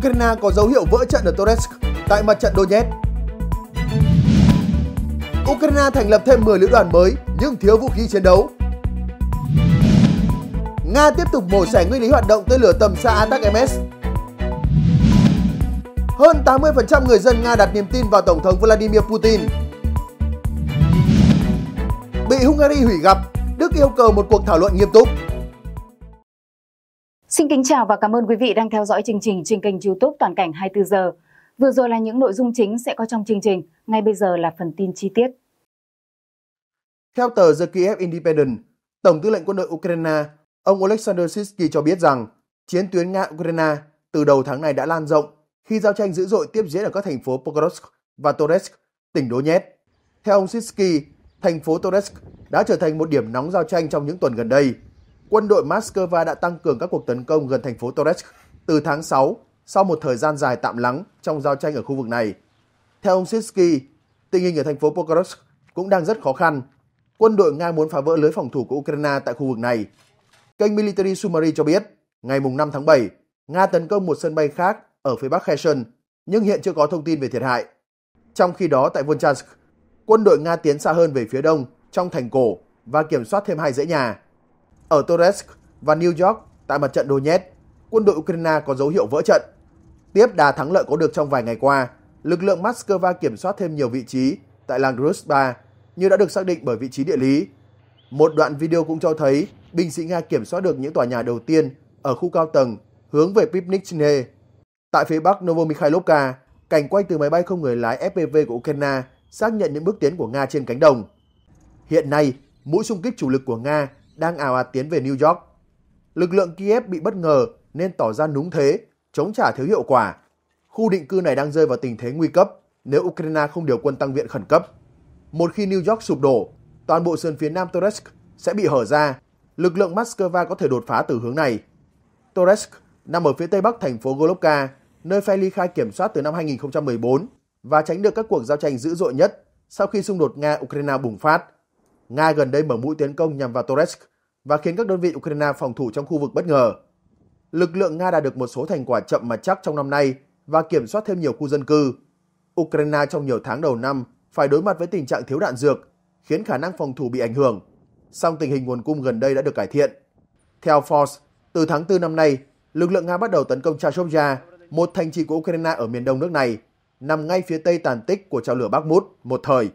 Ukraine có dấu hiệu vỡ trận ở Toretsk tại mặt trận Donetsk. Ukraine thành lập thêm 10 lữ đoàn mới nhưng thiếu vũ khí chiến đấu. Nga tiếp tục mổ xẻ nguyên lý hoạt động tên lửa tầm xa Attack-MS. Hơn 80% người dân Nga đặt niềm tin vào Tổng thống Vladimir Putin. Bị Hungary hủy gặp, Đức yêu cầu một cuộc thảo luận nghiêm túc. Xin kính chào và cảm ơn quý vị đang theo dõi chương trình trên kênh youtube Toàn cảnh 24 giờ. Vừa rồi là những nội dung chính sẽ có trong chương trình, ngay bây giờ là phần tin chi tiết. Theo tờ The Kiev Independent, Tổng tư lệnh quân đội Ukraine, ông Alexander Sisky cho biết rằng chiến tuyến Nga-Ukraine từ đầu tháng này đã lan rộng khi giao tranh dữ dội tiếp diễn ở các thành phố Pokrovsk và Toretsk, tỉnh Donetsk. Theo ông Sisky, thành phố Toretsk đã trở thành một điểm nóng giao tranh trong những tuần gần đây. Quân đội Moscow đã tăng cường các cuộc tấn công gần thành phố Toretsk từ tháng 6 sau một thời gian dài tạm lắng trong giao tranh ở khu vực này. Theo ông Sitsky, tình hình ở thành phố Pokrovsk cũng đang rất khó khăn. Quân đội Nga muốn phá vỡ lưới phòng thủ của Ukraine tại khu vực này. Kênh Military Summary cho biết, ngày 5 tháng 7, Nga tấn công một sân bay khác ở phía bắc Kherson, nhưng hiện chưa có thông tin về thiệt hại. Trong khi đó tại Volchansk, quân đội Nga tiến xa hơn về phía đông trong thành cổ và kiểm soát thêm hai dãy nhà. Ở Toretsk và New York tại mặt trận Donetsk, quân đội Ukraine có dấu hiệu vỡ trận. Tiếp đà thắng lợi có được trong vài ngày qua, lực lượng Moscow kiểm soát thêm nhiều vị trí tại làng Grusba như đã được xác định bởi vị trí địa lý. Một đoạn video cũng cho thấy binh sĩ Nga kiểm soát được những tòa nhà đầu tiên ở khu cao tầng hướng về Pipnichne. Tại phía bắc Novomikhailovka, cảnh quay từ máy bay không người lái FPV của Ukraine xác nhận những bước tiến của Nga trên cánh đồng. Hiện nay, mũi xung kích chủ lực của Nga đang ảo ạt tiến về New York. Lực lượng Kiev bị bất ngờ nên tỏ ra núng thế, chống trả thiếu hiệu quả. Khu định cư này đang rơi vào tình thế nguy cấp nếu Ukraine không điều quân tăng viện khẩn cấp. Một khi New York sụp đổ, toàn bộ sườn phía nam Toretsk sẽ bị hở ra. Lực lượng Moscow có thể đột phá từ hướng này. Toretsk nằm ở phía tây bắc thành phố Golovka, nơi phe ly khai kiểm soát từ năm 2014 và tránh được các cuộc giao tranh dữ dội nhất sau khi xung đột Nga-Ukraine bùng phát. Nga gần đây mở mũi tiến công nhằm vào Toretsk và khiến các đơn vị Ukraine phòng thủ trong khu vực bất ngờ. Lực lượng Nga đạt được một số thành quả chậm mà chắc trong năm nay và kiểm soát thêm nhiều khu dân cư. Ukraine trong nhiều tháng đầu năm phải đối mặt với tình trạng thiếu đạn dược, khiến khả năng phòng thủ bị ảnh hưởng. Song tình hình nguồn cung gần đây đã được cải thiện. Theo Force, từ tháng 4 năm nay, lực lượng Nga bắt đầu tấn công Chashovya, một thành trì của Ukraine ở miền đông nước này, nằm ngay phía tây tàn tích của trào lửa Bakhmut một thời.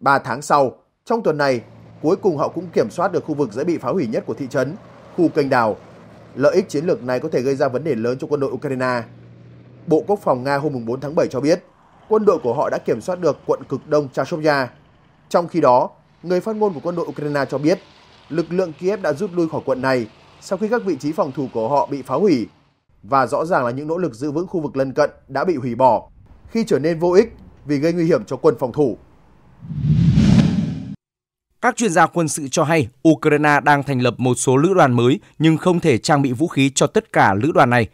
Ba tháng sau, trong tuần này, cuối cùng họ cũng kiểm soát được khu vực dễ bị phá hủy nhất của thị trấn, khu kênh đào. Lợi ích chiến lược này có thể gây ra vấn đề lớn cho quân đội Ukraine. Bộ Quốc phòng Nga hôm 4 tháng 7 cho biết, quân đội của họ đã kiểm soát được quận cực đông Chashovya. Trong khi đó, người phát ngôn của quân đội Ukraine cho biết, lực lượng Kiev đã rút lui khỏi quận này sau khi các vị trí phòng thủ của họ bị phá hủy. Và rõ ràng là những nỗ lực giữ vững khu vực lân cận đã bị hủy bỏ khi trở nên vô ích vì gây nguy hiểm cho quân phòng thủ. Các chuyên gia quân sự cho hay Ukraine đang thành lập một số lữ đoàn mới nhưng không thể trang bị vũ khí cho tất cả lữ đoàn này.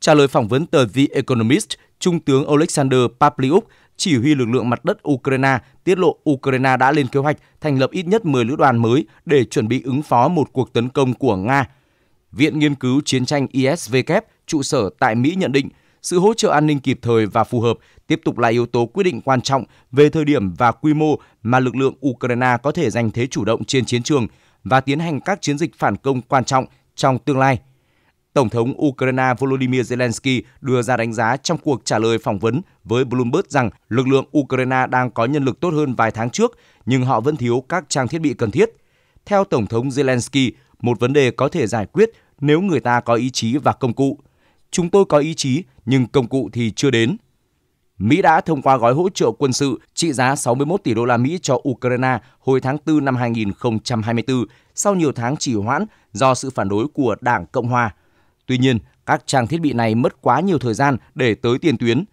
Trả lời phỏng vấn tờ The Economist, Trung tướng Alexander Papliuk, chỉ huy lực lượng mặt đất Ukraine, tiết lộ Ukraine đã lên kế hoạch thành lập ít nhất 10 lữ đoàn mới để chuẩn bị ứng phó một cuộc tấn công của Nga. Viện Nghiên cứu Chiến tranh ISVK, trụ sở tại Mỹ nhận định sự hỗ trợ an ninh kịp thời và phù hợp tiếp tục là yếu tố quyết định quan trọng về thời điểm và quy mô mà lực lượng Ukraine có thể giành thế chủ động trên chiến trường và tiến hành các chiến dịch phản công quan trọng trong tương lai. Tổng thống Ukraine Volodymyr Zelensky đưa ra đánh giá trong cuộc trả lời phỏng vấn với Bloomberg rằng lực lượng Ukraine đang có nhân lực tốt hơn vài tháng trước, nhưng họ vẫn thiếu các trang thiết bị cần thiết. Theo Tổng thống Zelensky, một vấn đề có thể giải quyết nếu người ta có ý chí và công cụ. Chúng tôi có ý chí, nhưng công cụ thì chưa đến. Mỹ đã thông qua gói hỗ trợ quân sự trị giá 61 tỷ đô la Mỹ cho Ukraine hồi tháng 4 năm 2024 sau nhiều tháng trì hoãn do sự phản đối của Đảng Cộng hòa. Tuy nhiên, các trang thiết bị này mất quá nhiều thời gian để tới tiền tuyến.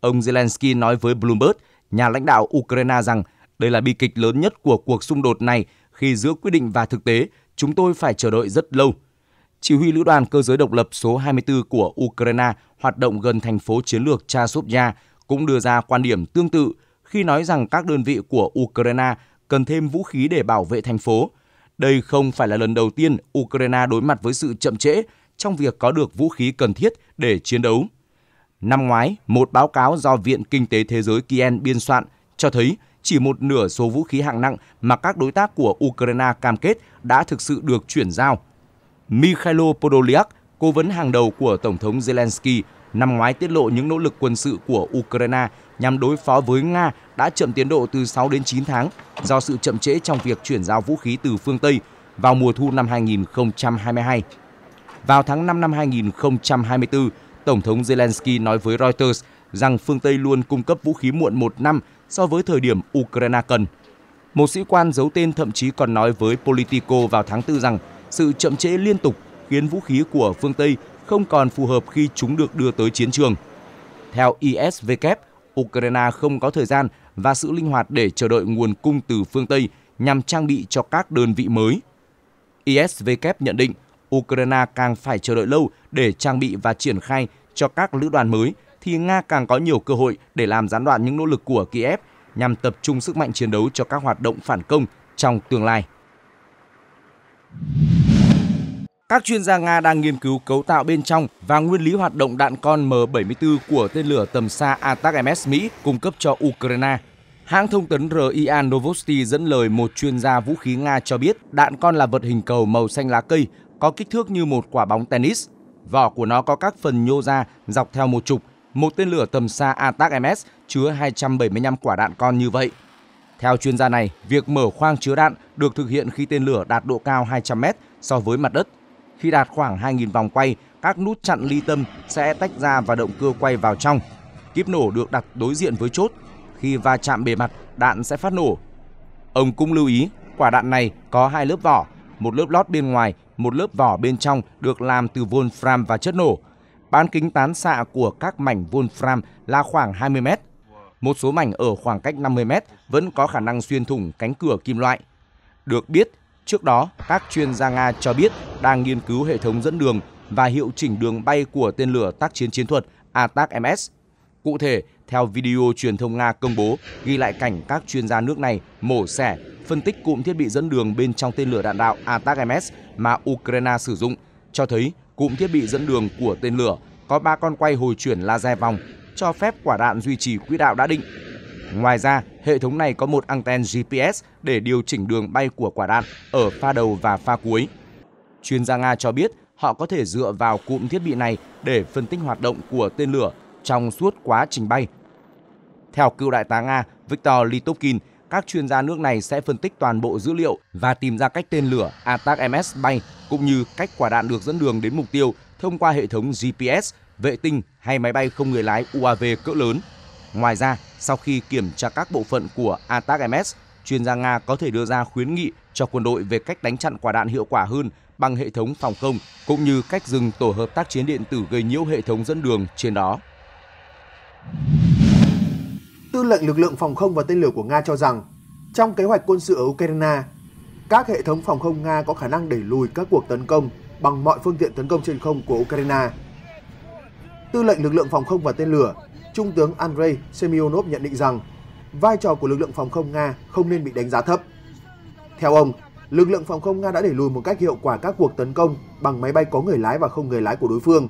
Ông Zelensky nói với Bloomberg, nhà lãnh đạo Ukraine rằng đây là bi kịch lớn nhất của cuộc xung đột này khi giữa quyết định và thực tế chúng tôi phải chờ đợi rất lâu. Chỉ huy lữ đoàn cơ giới độc lập số 24 của Ukraine hoạt động gần thành phố chiến lược Chasovya cũng đưa ra quan điểm tương tự khi nói rằng các đơn vị của Ukraine cần thêm vũ khí để bảo vệ thành phố. Đây không phải là lần đầu tiên Ukraine đối mặt với sự chậm trễ trong việc có được vũ khí cần thiết để chiến đấu. Năm ngoái, một báo cáo do Viện Kinh tế Thế giới Kien biên soạn cho thấy chỉ một nửa số vũ khí hạng nặng mà các đối tác của Ukraine cam kết đã thực sự được chuyển giao. Mikhailo Podolyak, cố vấn hàng đầu của Tổng thống Zelensky, năm ngoái tiết lộ những nỗ lực quân sự của Ukraine nhằm đối phó với Nga đã chậm tiến độ từ 6 đến 9 tháng do sự chậm trễ trong việc chuyển giao vũ khí từ phương Tây vào mùa thu năm 2022. Vào tháng 5 năm 2024, Tổng thống Zelensky nói với Reuters rằng phương Tây luôn cung cấp vũ khí muộn một năm so với thời điểm Ukraine cần. Một sĩ quan giấu tên thậm chí còn nói với Politico vào tháng 4 rằng sự chậm trễ liên tục khiến vũ khí của phương Tây không còn phù hợp khi chúng được đưa tới chiến trường. Theo ISVK, Ukraine không có thời gian và sự linh hoạt để chờ đợi nguồn cung từ phương Tây nhằm trang bị cho các đơn vị mới. ISVK nhận định Ukraine càng phải chờ đợi lâu để trang bị và triển khai cho các lữ đoàn mới thì Nga càng có nhiều cơ hội để làm gián đoạn những nỗ lực của Kiev nhằm tập trung sức mạnh chiến đấu cho các hoạt động phản công trong tương lai. Các chuyên gia Nga đang nghiên cứu cấu tạo bên trong và nguyên lý hoạt động đạn con M74 của tên lửa tầm xa Attack-MS Mỹ cung cấp cho Ukraine. Hãng thông tấn RIA Novosti dẫn lời một chuyên gia vũ khí Nga cho biết đạn con là vật hình cầu màu xanh lá cây, có kích thước như một quả bóng tennis. Vỏ của nó có các phần nhô ra dọc theo một trục. Một tên lửa tầm xa Attack-MS chứa 275 quả đạn con như vậy. Theo chuyên gia này, việc mở khoang chứa đạn được thực hiện khi tên lửa đạt độ cao 200 m so với mặt đất khi đạt khoảng 2.000 vòng quay, các nút chặn ly tâm sẽ tách ra và động cơ quay vào trong. Kíp nổ được đặt đối diện với chốt. Khi va chạm bề mặt, đạn sẽ phát nổ. Ông cũng lưu ý, quả đạn này có hai lớp vỏ, một lớp lót bên ngoài, một lớp vỏ bên trong được làm từ wolfram và chất nổ. Bán kính tán xạ của các mảnh wolfram là khoảng 20 mét. Một số mảnh ở khoảng cách 50 mét vẫn có khả năng xuyên thủng cánh cửa kim loại. Được biết, Trước đó, các chuyên gia Nga cho biết đang nghiên cứu hệ thống dẫn đường và hiệu chỉnh đường bay của tên lửa tác chiến chiến thuật Atac MS. Cụ thể, theo video truyền thông Nga công bố ghi lại cảnh các chuyên gia nước này mổ xẻ, phân tích cụm thiết bị dẫn đường bên trong tên lửa đạn đạo Atac MS mà Ukraine sử dụng, cho thấy cụm thiết bị dẫn đường của tên lửa có 3 con quay hồi chuyển laser vòng, cho phép quả đạn duy trì quỹ đạo đã định Ngoài ra, hệ thống này có một anten GPS để điều chỉnh đường bay của quả đạn ở pha đầu và pha cuối. Chuyên gia Nga cho biết họ có thể dựa vào cụm thiết bị này để phân tích hoạt động của tên lửa trong suốt quá trình bay. Theo cựu đại tá Nga Viktor Litovkin, các chuyên gia nước này sẽ phân tích toàn bộ dữ liệu và tìm ra cách tên lửa Attack-MS bay cũng như cách quả đạn được dẫn đường đến mục tiêu thông qua hệ thống GPS, vệ tinh hay máy bay không người lái UAV cỡ lớn. Ngoài ra, sau khi kiểm tra các bộ phận của Attack-MS, chuyên gia Nga có thể đưa ra khuyến nghị cho quân đội về cách đánh chặn quả đạn hiệu quả hơn bằng hệ thống phòng không, cũng như cách dừng tổ hợp tác chiến điện tử gây nhiễu hệ thống dẫn đường trên đó. Tư lệnh lực lượng phòng không và tên lửa của Nga cho rằng, trong kế hoạch quân sự ở Ukraine, các hệ thống phòng không Nga có khả năng đẩy lùi các cuộc tấn công bằng mọi phương tiện tấn công trên không của Ukraine. Tư lệnh lực lượng phòng không và tên lửa Trung tướng Andrei Semyonov nhận định rằng vai trò của lực lượng phòng không Nga không nên bị đánh giá thấp. Theo ông, lực lượng phòng không Nga đã đẩy lùi một cách hiệu quả các cuộc tấn công bằng máy bay có người lái và không người lái của đối phương,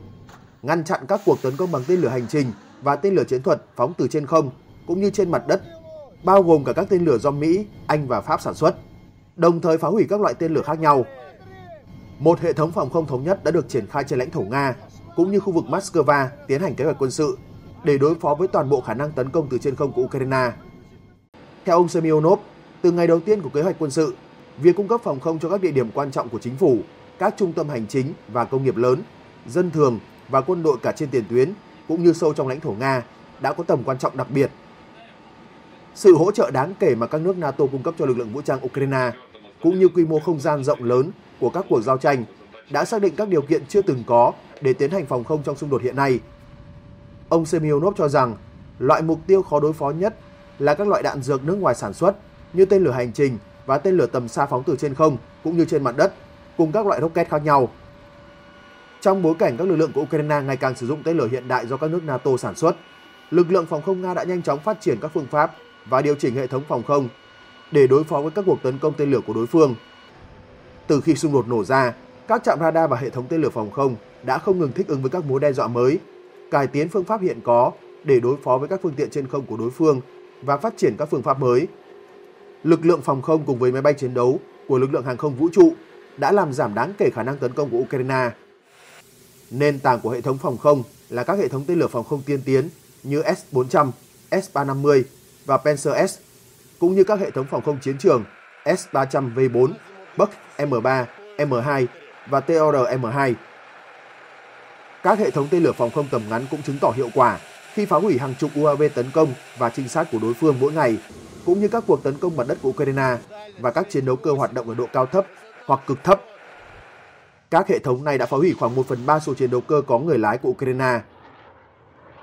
ngăn chặn các cuộc tấn công bằng tên lửa hành trình và tên lửa chiến thuật phóng từ trên không cũng như trên mặt đất, bao gồm cả các tên lửa do Mỹ, Anh và Pháp sản xuất, đồng thời phá hủy các loại tên lửa khác nhau. Một hệ thống phòng không thống nhất đã được triển khai trên lãnh thổ Nga cũng như khu vực Moscow tiến hành kế hoạch quân sự để đối phó với toàn bộ khả năng tấn công từ trên không của Ukraine. Theo ông Semyonov, từ ngày đầu tiên của kế hoạch quân sự, việc cung cấp phòng không cho các địa điểm quan trọng của chính phủ, các trung tâm hành chính và công nghiệp lớn, dân thường và quân đội cả trên tiền tuyến cũng như sâu trong lãnh thổ Nga đã có tầm quan trọng đặc biệt. Sự hỗ trợ đáng kể mà các nước NATO cung cấp cho lực lượng vũ trang Ukraine cũng như quy mô không gian rộng lớn của các cuộc giao tranh đã xác định các điều kiện chưa từng có để tiến hành phòng không trong xung đột hiện nay Ông Semyonov cho rằng loại mục tiêu khó đối phó nhất là các loại đạn dược nước ngoài sản xuất như tên lửa hành trình và tên lửa tầm xa phóng từ trên không cũng như trên mặt đất cùng các loại rocket khác nhau. Trong bối cảnh các lực lượng của Ukraine ngày càng sử dụng tên lửa hiện đại do các nước NATO sản xuất, lực lượng phòng không Nga đã nhanh chóng phát triển các phương pháp và điều chỉnh hệ thống phòng không để đối phó với các cuộc tấn công tên lửa của đối phương. Từ khi xung đột nổ ra, các trạm radar và hệ thống tên lửa phòng không đã không ngừng thích ứng với các mối đe dọa mới cải tiến phương pháp hiện có để đối phó với các phương tiện trên không của đối phương và phát triển các phương pháp mới. Lực lượng phòng không cùng với máy bay chiến đấu của lực lượng hàng không vũ trụ đã làm giảm đáng kể khả năng tấn công của Ukraine. Nền tảng của hệ thống phòng không là các hệ thống tên lửa phòng không tiên tiến như S-400, S-350 và Panzer S, cũng như các hệ thống phòng không chiến trường S-300V4, Buck M3, M2 và Tor-M2. Các hệ thống tên lửa phòng không tầm ngắn cũng chứng tỏ hiệu quả khi phá hủy hàng chục UAV tấn công và trinh sát của đối phương mỗi ngày, cũng như các cuộc tấn công mặt đất của Ukraine và các chiến đấu cơ hoạt động ở độ cao thấp hoặc cực thấp. Các hệ thống này đã phá hủy khoảng 1 phần 3 số chiến đấu cơ có người lái của Ukraine.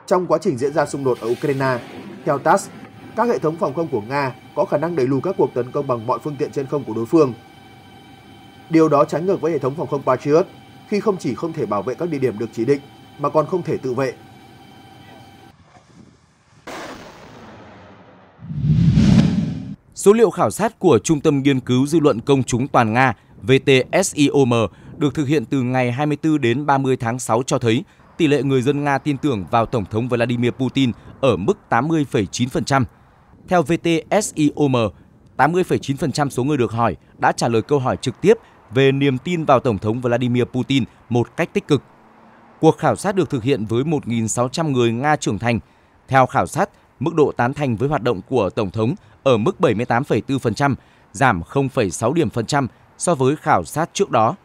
Trong quá trình diễn ra xung đột ở Ukraine, theo TASS, các hệ thống phòng không của Nga có khả năng đẩy lùi các cuộc tấn công bằng mọi phương tiện trên không của đối phương. Điều đó trái ngược với hệ thống phòng không Patriot khi không chỉ không thể bảo vệ các địa điểm được chỉ định mà còn không thể tự vệ. Số liệu khảo sát của Trung tâm Nghiên cứu Dư luận Công chúng Toàn Nga VTSIOM được thực hiện từ ngày 24 đến 30 tháng 6 cho thấy tỷ lệ người dân Nga tin tưởng vào Tổng thống Vladimir Putin ở mức 80,9%. Theo VTSIOM, 80,9% số người được hỏi đã trả lời câu hỏi trực tiếp về niềm tin vào Tổng thống Vladimir Putin một cách tích cực. Cuộc khảo sát được thực hiện với 1.600 người Nga trưởng thành. Theo khảo sát, mức độ tán thành với hoạt động của Tổng thống ở mức 78,4%, giảm 0,6 điểm phần trăm so với khảo sát trước đó.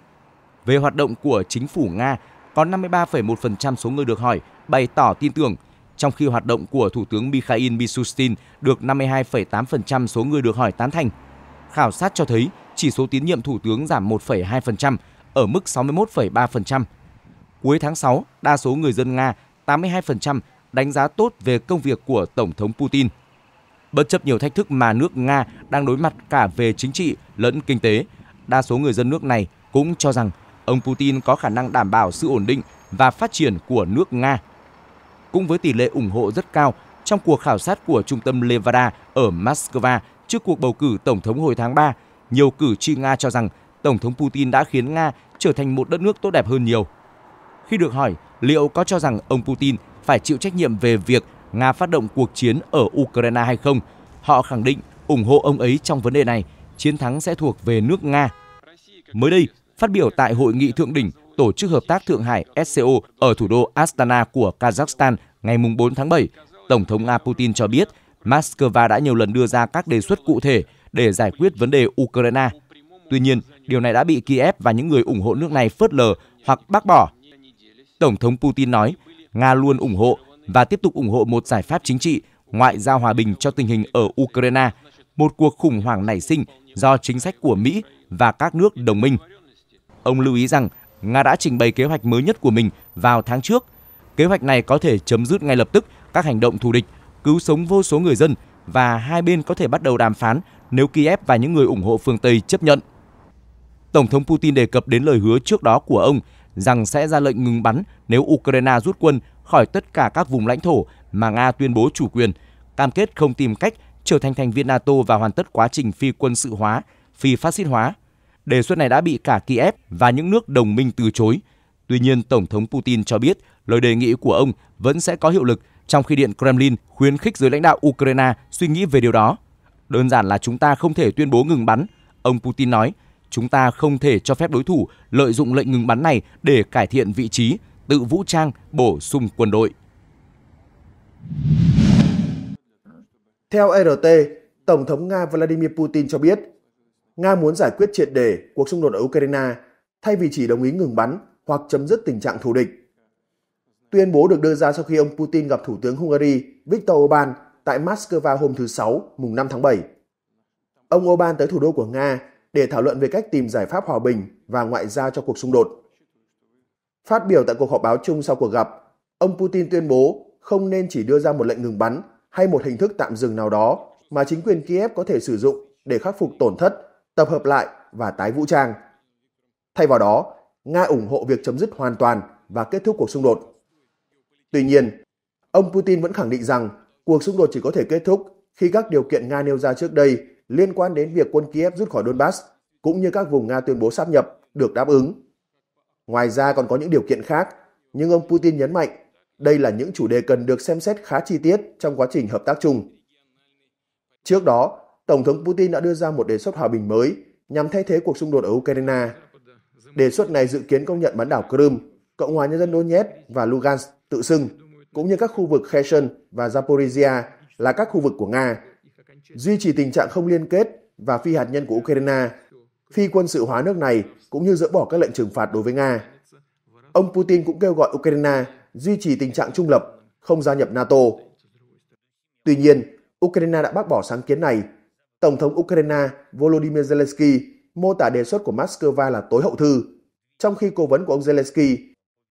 Về hoạt động của chính phủ Nga, có 53,1% số người được hỏi bày tỏ tin tưởng, trong khi hoạt động của Thủ tướng Mikhail Mishustin được 52,8% số người được hỏi tán thành. Khảo sát cho thấy chỉ số tín nhiệm Thủ tướng giảm 1,2% ở mức 61,3%. Cuối tháng 6, đa số người dân Nga, 82%, đánh giá tốt về công việc của Tổng thống Putin. Bất chấp nhiều thách thức mà nước Nga đang đối mặt cả về chính trị lẫn kinh tế, đa số người dân nước này cũng cho rằng ông Putin có khả năng đảm bảo sự ổn định và phát triển của nước Nga. Cũng với tỷ lệ ủng hộ rất cao, trong cuộc khảo sát của trung tâm Levada ở Moscow trước cuộc bầu cử tổng thống hồi tháng 3, nhiều cử tri Nga cho rằng Tổng thống Putin đã khiến Nga trở thành một đất nước tốt đẹp hơn nhiều. Khi được hỏi liệu có cho rằng ông Putin phải chịu trách nhiệm về việc Nga phát động cuộc chiến ở Ukraine hay không, họ khẳng định ủng hộ ông ấy trong vấn đề này, chiến thắng sẽ thuộc về nước Nga. Mới đây, phát biểu tại hội nghị thượng đỉnh Tổ chức Hợp tác Thượng Hải SCO ở thủ đô Astana của Kazakhstan ngày 4 tháng 7, Tổng thống Nga Putin cho biết Moscow đã nhiều lần đưa ra các đề xuất cụ thể để giải quyết vấn đề Ukraine. Tuy nhiên, điều này đã bị Kiev và những người ủng hộ nước này phớt lờ hoặc bác bỏ. Tổng thống Putin nói, Nga luôn ủng hộ và tiếp tục ủng hộ một giải pháp chính trị, ngoại giao hòa bình cho tình hình ở Ukraine, một cuộc khủng hoảng nảy sinh do chính sách của Mỹ và các nước đồng minh. Ông lưu ý rằng Nga đã trình bày kế hoạch mới nhất của mình vào tháng trước. Kế hoạch này có thể chấm dứt ngay lập tức các hành động thù địch, cứu sống vô số người dân và hai bên có thể bắt đầu đàm phán nếu Kiev và những người ủng hộ phương Tây chấp nhận. Tổng thống Putin đề cập đến lời hứa trước đó của ông rằng sẽ ra lệnh ngừng bắn nếu Ukraine rút quân khỏi tất cả các vùng lãnh thổ mà Nga tuyên bố chủ quyền, cam kết không tìm cách trở thành thành viên NATO và hoàn tất quá trình phi quân sự hóa, phi phát xít hóa. Đề xuất này đã bị cả Kiev và những nước đồng minh từ chối. Tuy nhiên, Tổng thống Putin cho biết lời đề nghị của ông vẫn sẽ có hiệu lực trong khi Điện Kremlin khuyến khích giới lãnh đạo Ukraine suy nghĩ về điều đó. Đơn giản là chúng ta không thể tuyên bố ngừng bắn. Ông Putin nói, chúng ta không thể cho phép đối thủ lợi dụng lệnh ngừng bắn này để cải thiện vị trí, tự vũ trang, bổ sung quân đội. Theo RT, Tổng thống Nga Vladimir Putin cho biết, Nga muốn giải quyết triệt đề cuộc xung đột ở Ukraine thay vì chỉ đồng ý ngừng bắn hoặc chấm dứt tình trạng thù địch. Tuyên bố được đưa ra sau khi ông Putin gặp Thủ tướng Hungary Viktor Orbán tại Moscow hôm thứ Sáu, mùng 5 tháng 7. Ông Orbán tới thủ đô của Nga để thảo luận về cách tìm giải pháp hòa bình và ngoại giao cho cuộc xung đột. Phát biểu tại cuộc họp báo chung sau cuộc gặp, ông Putin tuyên bố không nên chỉ đưa ra một lệnh ngừng bắn hay một hình thức tạm dừng nào đó mà chính quyền Kiev có thể sử dụng để khắc phục tổn thất, tập hợp lại và tái vũ trang. Thay vào đó, Nga ủng hộ việc chấm dứt hoàn toàn và kết thúc cuộc xung đột. Tuy nhiên, ông Putin vẫn khẳng định rằng cuộc xung đột chỉ có thể kết thúc khi các điều kiện Nga nêu ra trước đây liên quan đến việc quân Kiev rút khỏi Donbass cũng như các vùng Nga tuyên bố sáp nhập được đáp ứng. Ngoài ra còn có những điều kiện khác, nhưng ông Putin nhấn mạnh đây là những chủ đề cần được xem xét khá chi tiết trong quá trình hợp tác chung. Trước đó, Tổng thống Putin đã đưa ra một đề xuất hòa bình mới nhằm thay thế cuộc xung đột ở Ukraine. Đề xuất này dự kiến công nhận bán đảo Crimea, Cộng hòa Nhân dân Donetsk và Lugansk tự xưng, cũng như các khu vực Kherson và Zaporizhia là các khu vực của Nga, duy trì tình trạng không liên kết và phi hạt nhân của Ukraine, phi quân sự hóa nước này cũng như dỡ bỏ các lệnh trừng phạt đối với Nga. Ông Putin cũng kêu gọi Ukraine duy trì tình trạng trung lập, không gia nhập NATO. Tuy nhiên, Ukraine đã bác bỏ sáng kiến này. Tổng thống Ukraine Volodymyr Zelensky mô tả đề xuất của Moscow là tối hậu thư, trong khi cố vấn của ông Zelensky,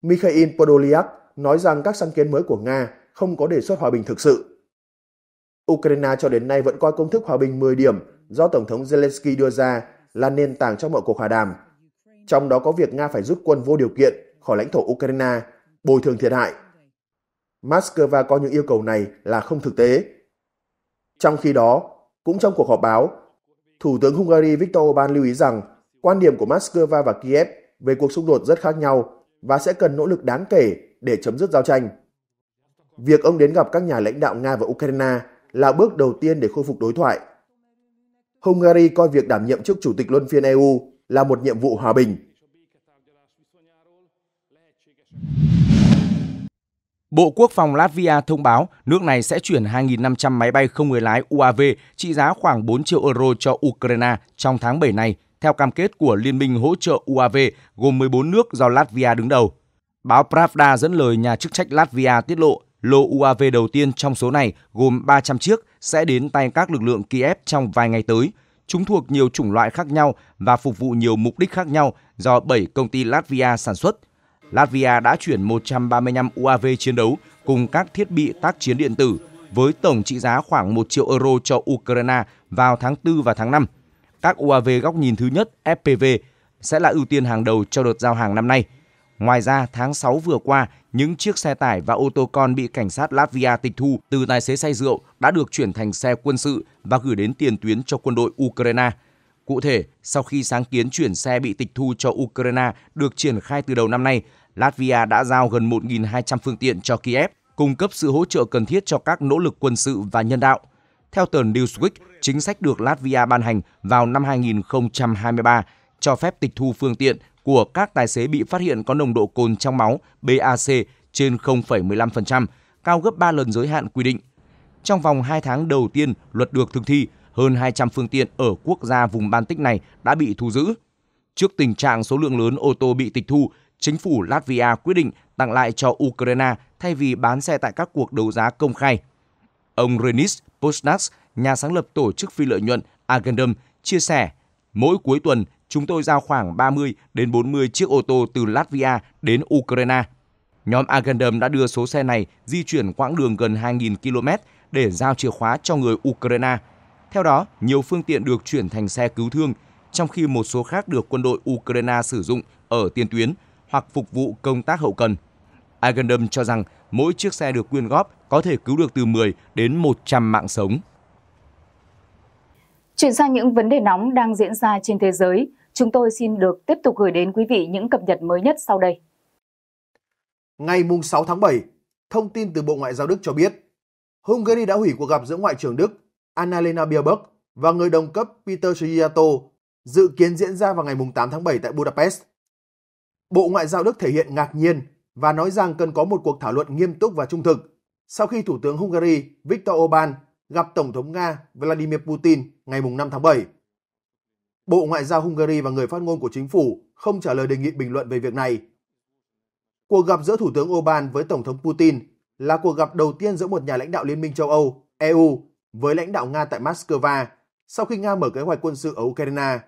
Mikhail Podolyak, nói rằng các sáng kiến mới của Nga không có đề xuất hòa bình thực sự. Ukraine cho đến nay vẫn coi công thức hòa bình 10 điểm do Tổng thống Zelensky đưa ra là nền tảng cho mọi cuộc hòa đàm. Trong đó có việc Nga phải rút quân vô điều kiện khỏi lãnh thổ Ukraine, bồi thường thiệt hại. Moscow coi những yêu cầu này là không thực tế. Trong khi đó, cũng trong cuộc họp báo, Thủ tướng Hungary Viktor Orbán lưu ý rằng quan điểm của Moscow và Kiev về cuộc xung đột rất khác nhau và sẽ cần nỗ lực đáng kể để chấm dứt giao tranh. Việc ông đến gặp các nhà lãnh đạo Nga và Ukraine là bước đầu tiên để khôi phục đối thoại. Hungary coi việc đảm nhiệm chức chủ tịch luân phiên EU là một nhiệm vụ hòa bình. Bộ Quốc phòng Latvia thông báo nước này sẽ chuyển 2.500 máy bay không người lái UAV trị giá khoảng 4 triệu euro cho Ukraine trong tháng 7 này, theo cam kết của Liên minh hỗ trợ UAV gồm 14 nước do Latvia đứng đầu. Báo Pravda dẫn lời nhà chức trách Latvia tiết lộ, lô UAV đầu tiên trong số này gồm 300 chiếc sẽ đến tay các lực lượng Kiev trong vài ngày tới. Chúng thuộc nhiều chủng loại khác nhau và phục vụ nhiều mục đích khác nhau do 7 công ty Latvia sản xuất – Latvia đã chuyển 135 UAV chiến đấu cùng các thiết bị tác chiến điện tử với tổng trị giá khoảng 1 triệu euro cho Ukraine vào tháng 4 và tháng 5. Các UAV góc nhìn thứ nhất FPV sẽ là ưu tiên hàng đầu cho đợt giao hàng năm nay. Ngoài ra, tháng 6 vừa qua, những chiếc xe tải và ô tô con bị cảnh sát Latvia tịch thu từ tài xế say rượu đã được chuyển thành xe quân sự và gửi đến tiền tuyến cho quân đội Ukraine. Cụ thể, sau khi sáng kiến chuyển xe bị tịch thu cho Ukraine được triển khai từ đầu năm nay, Latvia đã giao gần 1.200 phương tiện cho Kiev, cung cấp sự hỗ trợ cần thiết cho các nỗ lực quân sự và nhân đạo. Theo tờ Newsweek, chính sách được Latvia ban hành vào năm 2023 cho phép tịch thu phương tiện của các tài xế bị phát hiện có nồng độ cồn trong máu BAC trên 0,15%, cao gấp 3 lần giới hạn quy định. Trong vòng 2 tháng đầu tiên luật được thực thi, hơn 200 phương tiện ở quốc gia vùng Baltic này đã bị thu giữ. Trước tình trạng số lượng lớn ô tô bị tịch thu, chính phủ Latvia quyết định tặng lại cho Ukraine thay vì bán xe tại các cuộc đấu giá công khai. Ông Renis Posnas, nhà sáng lập tổ chức phi lợi nhuận Agendum, chia sẻ, mỗi cuối tuần chúng tôi giao khoảng 30 đến 40 chiếc ô tô từ Latvia đến Ukraine. Nhóm Agendum đã đưa số xe này di chuyển quãng đường gần 2.000 km để giao chìa khóa cho người Ukraine. Theo đó, nhiều phương tiện được chuyển thành xe cứu thương, trong khi một số khác được quân đội Ukraine sử dụng ở tiền tuyến hoặc phục vụ công tác hậu cần. Agendum cho rằng mỗi chiếc xe được quyên góp có thể cứu được từ 10 đến 100 mạng sống. Chuyển sang những vấn đề nóng đang diễn ra trên thế giới, chúng tôi xin được tiếp tục gửi đến quý vị những cập nhật mới nhất sau đây. Ngày 6 tháng 7, thông tin từ Bộ Ngoại giao Đức cho biết, Hungary đã hủy cuộc gặp giữa Ngoại trưởng Đức Annalena Baerbock và người đồng cấp Peter Sciato dự kiến diễn ra vào ngày 8 tháng 7 tại Budapest. Bộ Ngoại giao Đức thể hiện ngạc nhiên và nói rằng cần có một cuộc thảo luận nghiêm túc và trung thực sau khi Thủ tướng Hungary Viktor Orbán gặp Tổng thống Nga Vladimir Putin ngày 5 tháng 7. Bộ Ngoại giao Hungary và người phát ngôn của chính phủ không trả lời đề nghị bình luận về việc này. Cuộc gặp giữa Thủ tướng Orbán với Tổng thống Putin là cuộc gặp đầu tiên giữa một nhà lãnh đạo Liên minh châu Âu, EU, với lãnh đạo Nga tại Moscow sau khi Nga mở kế hoạch quân sự ở Ukraine.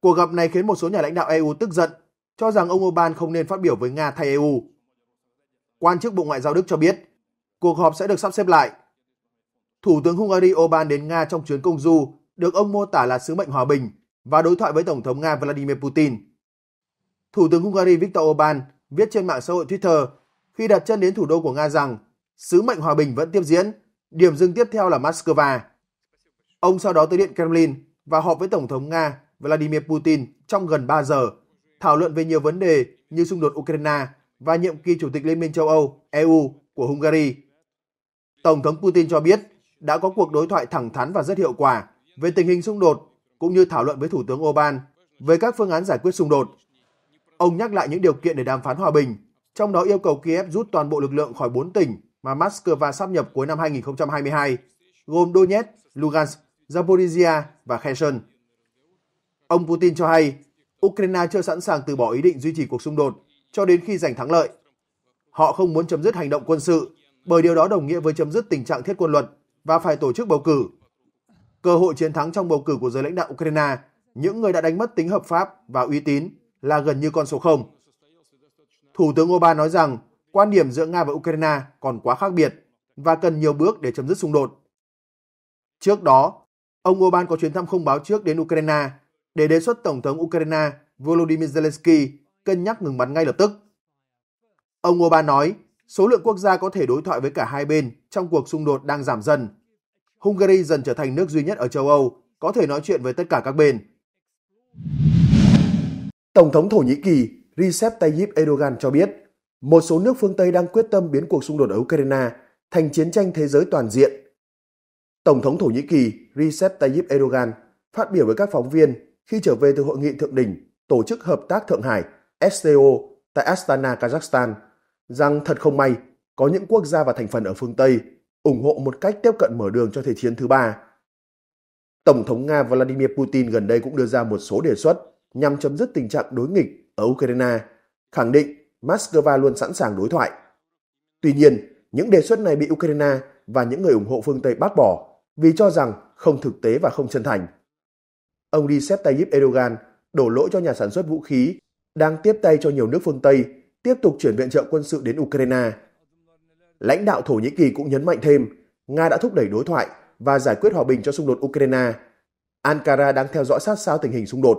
Cuộc gặp này khiến một số nhà lãnh đạo EU tức giận cho rằng ông Orbán không nên phát biểu với Nga thay EU. Quan chức Bộ Ngoại giao Đức cho biết, cuộc họp sẽ được sắp xếp lại. Thủ tướng Hungary Orbán đến Nga trong chuyến công du được ông mô tả là sứ mệnh hòa bình và đối thoại với Tổng thống Nga Vladimir Putin. Thủ tướng Hungary Viktor Orbán viết trên mạng xã hội Twitter khi đặt chân đến thủ đô của Nga rằng sứ mệnh hòa bình vẫn tiếp diễn, điểm dừng tiếp theo là Moscow. Ông sau đó tới Điện Kremlin và họp với Tổng thống Nga Vladimir Putin trong gần 3 giờ thảo luận về nhiều vấn đề như xung đột Ukraine, và nhiệm kỳ Chủ tịch Liên minh châu Âu EU của Hungary. Tổng thống Putin cho biết đã có cuộc đối thoại thẳng thắn và rất hiệu quả về tình hình xung đột cũng như thảo luận với Thủ tướng Orbán về các phương án giải quyết xung đột. Ông nhắc lại những điều kiện để đàm phán hòa bình, trong đó yêu cầu Kiev rút toàn bộ lực lượng khỏi bốn tỉnh mà Moscow sắp nhập cuối năm 2022, gồm Donetsk, Lugansk, Zaporizhia và Kherson. Ông Putin cho hay Ukraine chưa sẵn sàng từ bỏ ý định duy trì cuộc xung đột cho đến khi giành thắng lợi. Họ không muốn chấm dứt hành động quân sự bởi điều đó đồng nghĩa với chấm dứt tình trạng thiết quân luật và phải tổ chức bầu cử. Cơ hội chiến thắng trong bầu cử của giới lãnh đạo Ukraine, những người đã đánh mất tính hợp pháp và uy tín là gần như con số 0. Thủ tướng Orbán nói rằng quan điểm giữa Nga và Ukraine còn quá khác biệt và cần nhiều bước để chấm dứt xung đột. Trước đó, ông Orbán có chuyến thăm không báo trước đến Ukraine để đề xuất Tổng thống Ukraine Volodymyr Zelensky cân nhắc ngừng bắn ngay lập tức. Ông Orbán nói số lượng quốc gia có thể đối thoại với cả hai bên trong cuộc xung đột đang giảm dần. Hungary dần trở thành nước duy nhất ở châu Âu có thể nói chuyện với tất cả các bên. Tổng thống Thổ Nhĩ Kỳ Recep Tayyip Erdogan cho biết, một số nước phương Tây đang quyết tâm biến cuộc xung đột ở Ukraine thành chiến tranh thế giới toàn diện. Tổng thống Thổ Nhĩ Kỳ Recep Tayyip Erdogan phát biểu với các phóng viên khi trở về từ hội nghị thượng đỉnh Tổ chức Hợp tác Thượng Hải SCO tại Astana, Kazakhstan, rằng thật không may có những quốc gia và thành phần ở phương Tây ủng hộ một cách tiếp cận mở đường cho Thế chiến thứ ba. Tổng thống Nga Vladimir Putin gần đây cũng đưa ra một số đề xuất nhằm chấm dứt tình trạng đối nghịch ở Ukraine, khẳng định Moscow luôn sẵn sàng đối thoại. Tuy nhiên, những đề xuất này bị Ukraine và những người ủng hộ phương Tây bác bỏ vì cho rằng không thực tế và không chân thành. Ông Recep Tayyip Erdogan đổ lỗi cho nhà sản xuất vũ khí đang tiếp tay cho nhiều nước phương Tây tiếp tục chuyển viện trợ quân sự đến Ukraine. Lãnh đạo Thổ Nhĩ Kỳ cũng nhấn mạnh thêm, Nga đã thúc đẩy đối thoại và giải quyết hòa bình cho xung đột Ukraine. Ankara đang theo dõi sát sao tình hình xung đột,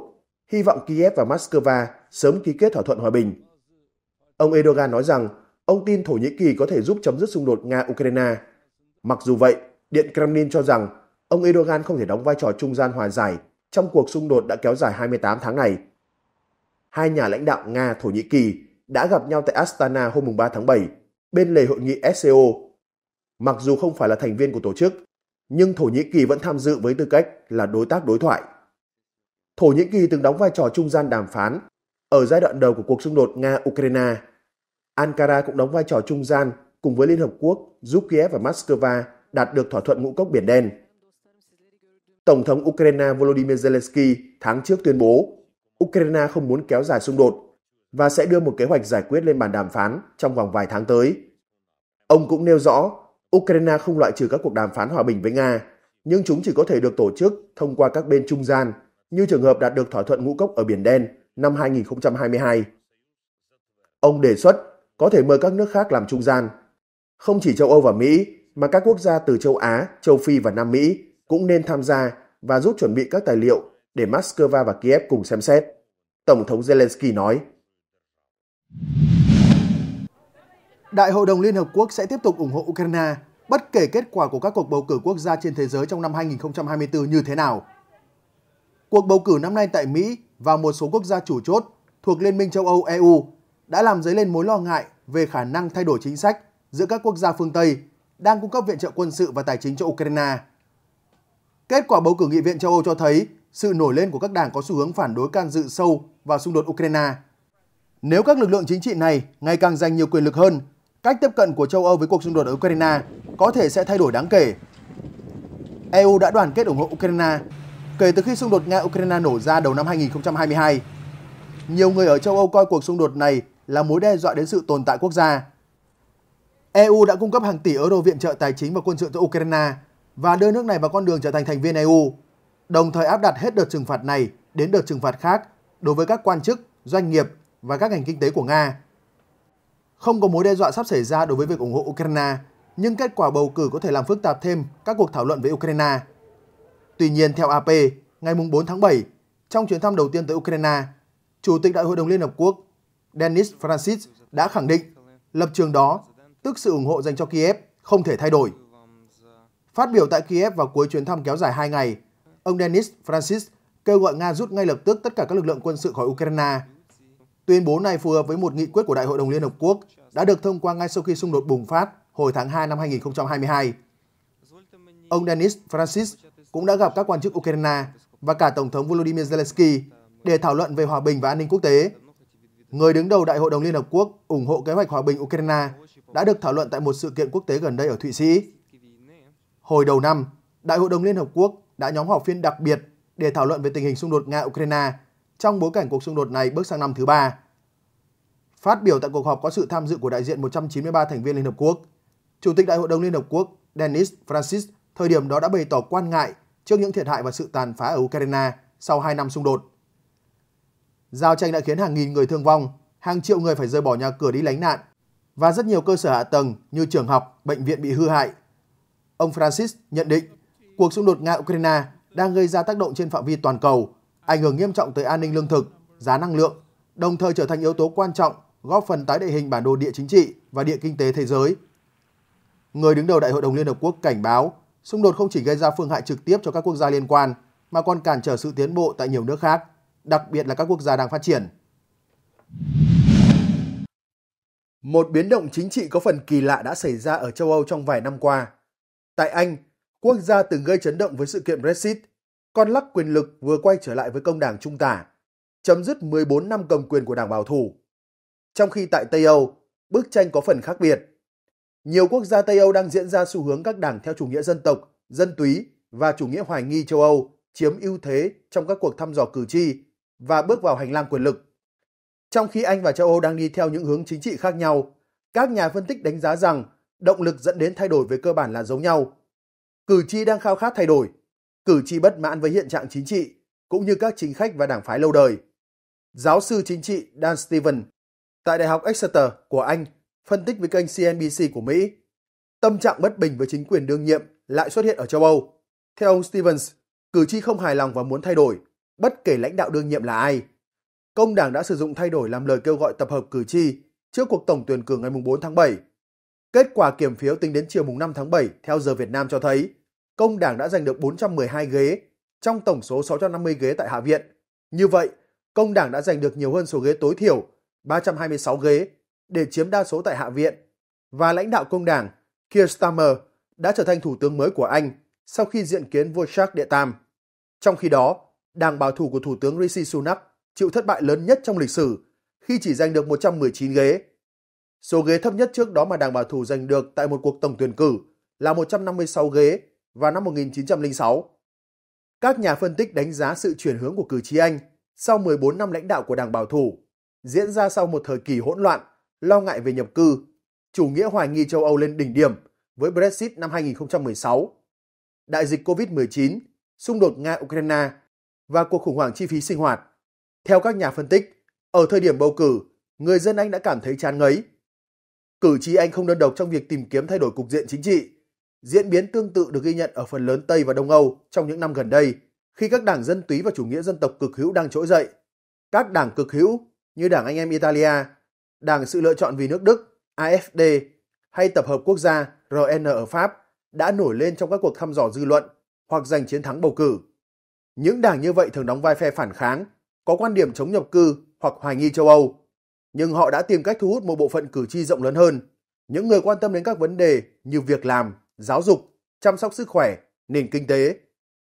hy vọng Kiev và Moscow sớm ký kết thỏa thuận hòa bình. Ông Erdogan nói rằng ông tin Thổ Nhĩ Kỳ có thể giúp chấm dứt xung đột Nga-Ukraine. Mặc dù vậy, Điện Kremlin cho rằng ông Erdogan không thể đóng vai trò trung gian hòa giải trong cuộc xung đột đã kéo dài 28 tháng này. Hai nhà lãnh đạo Nga-Thổ Nhĩ Kỳ đã gặp nhau tại Astana hôm 3 tháng 7 bên lề hội nghị SCO. Mặc dù không phải là thành viên của tổ chức, nhưng Thổ Nhĩ Kỳ vẫn tham dự với tư cách là đối tác đối thoại. Thổ Nhĩ Kỳ từng đóng vai trò trung gian đàm phán ở giai đoạn đầu của cuộc xung đột Nga-Ukraine. Ankara cũng đóng vai trò trung gian cùng với Liên Hợp Quốc giúp Kiev và Moscow đạt được thỏa thuận ngũ cốc Biển Đen. Tổng thống Ukraine Volodymyr Zelensky tháng trước tuyên bố Ukraine không muốn kéo dài xung đột và sẽ đưa một kế hoạch giải quyết lên bàn đàm phán trong vòng vài tháng tới. Ông cũng nêu rõ Ukraine không loại trừ các cuộc đàm phán hòa bình với Nga, nhưng chúng chỉ có thể được tổ chức thông qua các bên trung gian, như trường hợp đạt được thỏa thuận ngũ cốc ở Biển Đen năm 2022. Ông đề xuất có thể mời các nước khác làm trung gian. Không chỉ châu Âu và Mỹ, mà các quốc gia từ châu Á, châu Phi và Nam Mỹ cũng nên tham gia và giúp chuẩn bị các tài liệu để Moscow và Kiev cùng xem xét. Tổng thống Zelensky nói. Đại hội đồng Liên Hợp Quốc sẽ tiếp tục ủng hộ Ukraine, bất kể kết quả của các cuộc bầu cử quốc gia trên thế giới trong năm 2024 như thế nào. Cuộc bầu cử năm nay tại Mỹ và một số quốc gia chủ chốt thuộc Liên minh châu Âu EU đã làm dấy lên mối lo ngại về khả năng thay đổi chính sách giữa các quốc gia phương Tây đang cung cấp viện trợ quân sự và tài chính cho Ukraine. Kết quả bầu cử Nghị viện châu Âu cho thấy sự nổi lên của các đảng có xu hướng phản đối can dự sâu vào xung đột Ukraine. Nếu các lực lượng chính trị này ngày càng giành nhiều quyền lực hơn, cách tiếp cận của châu Âu với cuộc xung đột ở Ukraine có thể sẽ thay đổi đáng kể. EU đã đoàn kết ủng hộ Ukraine kể từ khi xung đột Nga-Ukraine nổ ra đầu năm 2022. Nhiều người ở châu Âu coi cuộc xung đột này là mối đe dọa đến sự tồn tại quốc gia. EU đã cung cấp hàng tỷ euro viện trợ tài chính và quân sự cho Ukraine và đưa nước này vào con đường trở thành thành viên EU, đồng thời áp đặt hết đợt trừng phạt này đến đợt trừng phạt khác đối với các quan chức, doanh nghiệp và các ngành kinh tế của Nga. Không có mối đe dọa sắp xảy ra đối với việc ủng hộ Ukraine, nhưng kết quả bầu cử có thể làm phức tạp thêm các cuộc thảo luận với Ukraine. Tuy nhiên, theo AP, ngày 4 tháng 7, trong chuyến thăm đầu tiên tới Ukraine, Chủ tịch Đại hội đồng Liên Hợp Quốc Denis Francis đã khẳng định lập trường đó, tức sự ủng hộ dành cho Kiev, không thể thay đổi. Phát biểu tại Kiev vào cuối chuyến thăm kéo dài 2 ngày, ông Denis Francis kêu gọi Nga rút ngay lập tức tất cả các lực lượng quân sự khỏi Ukraine Tuyên bố này phù hợp với một nghị quyết của Đại hội đồng Liên Hợp Quốc đã được thông qua ngay sau khi xung đột bùng phát hồi tháng 2 năm 2022. Ông Denis Francis cũng đã gặp các quan chức Ukraine và cả Tổng thống Volodymyr Zelensky để thảo luận về hòa bình và an ninh quốc tế. Người đứng đầu Đại hội đồng Liên Hợp Quốc ủng hộ kế hoạch hòa bình Ukraine đã được thảo luận tại một sự kiện quốc tế gần đây ở Thụy Sĩ. Hồi đầu năm, Đại hội đồng Liên Hợp Quốc đã nhóm họp phiên đặc biệt để thảo luận về tình hình xung đột Nga-Ukraine trong bối cảnh cuộc xung đột này bước sang năm thứ ba. Phát biểu tại cuộc họp có sự tham dự của đại diện 193 thành viên Liên Hợp Quốc, Chủ tịch Đại hội đồng Liên Hợp Quốc dennis Francis thời điểm đó đã bày tỏ quan ngại trước những thiệt hại và sự tàn phá ở Ukraine sau 2 năm xung đột. Giao tranh đã khiến hàng nghìn người thương vong, hàng triệu người phải rời bỏ nhà cửa đi lánh nạn và rất nhiều cơ sở hạ tầng như trường học, bệnh viện bị hư hại. Ông Francis nhận định cuộc xung đột Nga-Ukraine đang gây ra tác động trên phạm vi toàn cầu, ảnh hưởng nghiêm trọng tới an ninh lương thực, giá năng lượng, đồng thời trở thành yếu tố quan trọng góp phần tái định hình bản đồ địa chính trị và địa kinh tế thế giới. Người đứng đầu Đại hội đồng Liên Hợp Quốc cảnh báo xung đột không chỉ gây ra phương hại trực tiếp cho các quốc gia liên quan mà còn cản trở sự tiến bộ tại nhiều nước khác, đặc biệt là các quốc gia đang phát triển. Một biến động chính trị có phần kỳ lạ đã xảy ra ở châu Âu trong vài năm qua. Tại Anh, quốc gia từng gây chấn động với sự kiện Brexit, con lắc quyền lực vừa quay trở lại với công đảng trung tả, chấm dứt 14 năm cầm quyền của đảng bảo thủ. Trong khi tại Tây Âu, bức tranh có phần khác biệt. Nhiều quốc gia Tây Âu đang diễn ra xu hướng các đảng theo chủ nghĩa dân tộc, dân túy và chủ nghĩa hoài nghi châu Âu chiếm ưu thế trong các cuộc thăm dò cử tri và bước vào hành lang quyền lực. Trong khi Anh và châu Âu đang đi theo những hướng chính trị khác nhau, các nhà phân tích đánh giá rằng động lực dẫn đến thay đổi về cơ bản là giống nhau. Cử tri đang khao khát thay đổi, cử tri bất mãn với hiện trạng chính trị cũng như các chính khách và đảng phái lâu đời. Giáo sư chính trị Dan Steven tại Đại học Exeter của Anh phân tích với kênh CNBC của Mỹ, tâm trạng bất bình với chính quyền đương nhiệm lại xuất hiện ở châu Âu. Theo ông Stevens, cử tri không hài lòng và muốn thay đổi, bất kể lãnh đạo đương nhiệm là ai. Công đảng đã sử dụng thay đổi làm lời kêu gọi tập hợp cử tri trước cuộc tổng tuyển cử ngày 4 tháng 7. Kết quả kiểm phiếu tính đến chiều 5 tháng 7 theo giờ Việt Nam cho thấy Công đảng đã giành được 412 ghế trong tổng số 650 ghế tại Hạ viện. Như vậy, Công đảng đã giành được nhiều hơn số ghế tối thiểu 326 ghế để chiếm đa số tại Hạ viện. Và lãnh đạo Công đảng Keir Starmer đã trở thành thủ tướng mới của Anh sau khi diện kiến vua Charles đệ Tam. Trong khi đó, đảng bảo thủ của Thủ tướng Rishi Sunak chịu thất bại lớn nhất trong lịch sử khi chỉ giành được 119 ghế. Số ghế thấp nhất trước đó mà đảng bảo thủ giành được tại một cuộc tổng tuyển cử là 156 ghế vào năm 1906. Các nhà phân tích đánh giá sự chuyển hướng của cử tri Anh sau 14 năm lãnh đạo của đảng bảo thủ diễn ra sau một thời kỳ hỗn loạn, lo ngại về nhập cư, chủ nghĩa hoài nghi châu Âu lên đỉnh điểm với Brexit năm 2016, đại dịch COVID-19, xung đột Nga-Ukraine và cuộc khủng hoảng chi phí sinh hoạt. Theo các nhà phân tích, ở thời điểm bầu cử, người dân Anh đã cảm thấy chán ngấy. Cử tri Anh không đơn độc trong việc tìm kiếm thay đổi cục diện chính trị. Diễn biến tương tự được ghi nhận ở phần lớn Tây và Đông Âu trong những năm gần đây, khi các đảng dân túy và chủ nghĩa dân tộc cực hữu đang trỗi dậy. Các đảng cực hữu như Đảng Anh em Italia, Đảng Sự lựa chọn vì nước Đức, AFD hay Tập hợp Quốc gia RN ở Pháp đã nổi lên trong các cuộc thăm dò dư luận hoặc giành chiến thắng bầu cử. Những đảng như vậy thường đóng vai phe phản kháng, có quan điểm chống nhập cư hoặc hoài nghi châu Âu. Nhưng họ đã tìm cách thu hút một bộ phận cử tri rộng lớn hơn, những người quan tâm đến các vấn đề như việc làm, giáo dục, chăm sóc sức khỏe, nền kinh tế.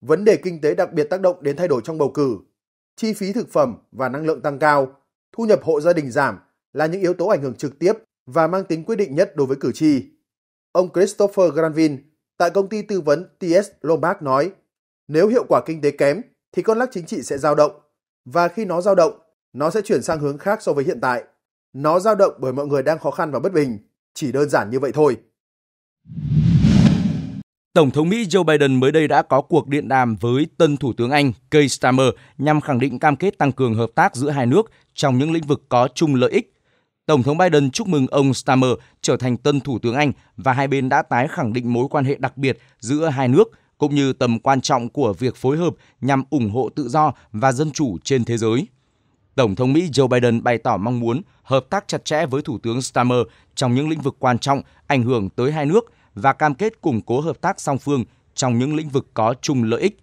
Vấn đề kinh tế đặc biệt tác động đến thay đổi trong bầu cử. Chi phí thực phẩm và năng lượng tăng cao, thu nhập hộ gia đình giảm là những yếu tố ảnh hưởng trực tiếp và mang tính quyết định nhất đối với cử tri. Ông Christopher Granville tại công ty tư vấn TS Lombard nói, nếu hiệu quả kinh tế kém thì con lắc chính trị sẽ dao động và khi nó dao động, nó sẽ chuyển sang hướng khác so với hiện tại. Nó dao động bởi mọi người đang khó khăn và bất bình, chỉ đơn giản như vậy thôi. Tổng thống Mỹ Joe Biden mới đây đã có cuộc điện đàm với tân Thủ tướng Anh Keir Starmer nhằm khẳng định cam kết tăng cường hợp tác giữa hai nước trong những lĩnh vực có chung lợi ích. Tổng thống Biden chúc mừng ông Starmer trở thành tân Thủ tướng Anh và hai bên đã tái khẳng định mối quan hệ đặc biệt giữa hai nước cũng như tầm quan trọng của việc phối hợp nhằm ủng hộ tự do và dân chủ trên thế giới. Tổng thống Mỹ Joe Biden bày tỏ mong muốn hợp tác chặt chẽ với Thủ tướng Starmer trong những lĩnh vực quan trọng ảnh hưởng tới hai nước và cam kết củng cố hợp tác song phương trong những lĩnh vực có chung lợi ích.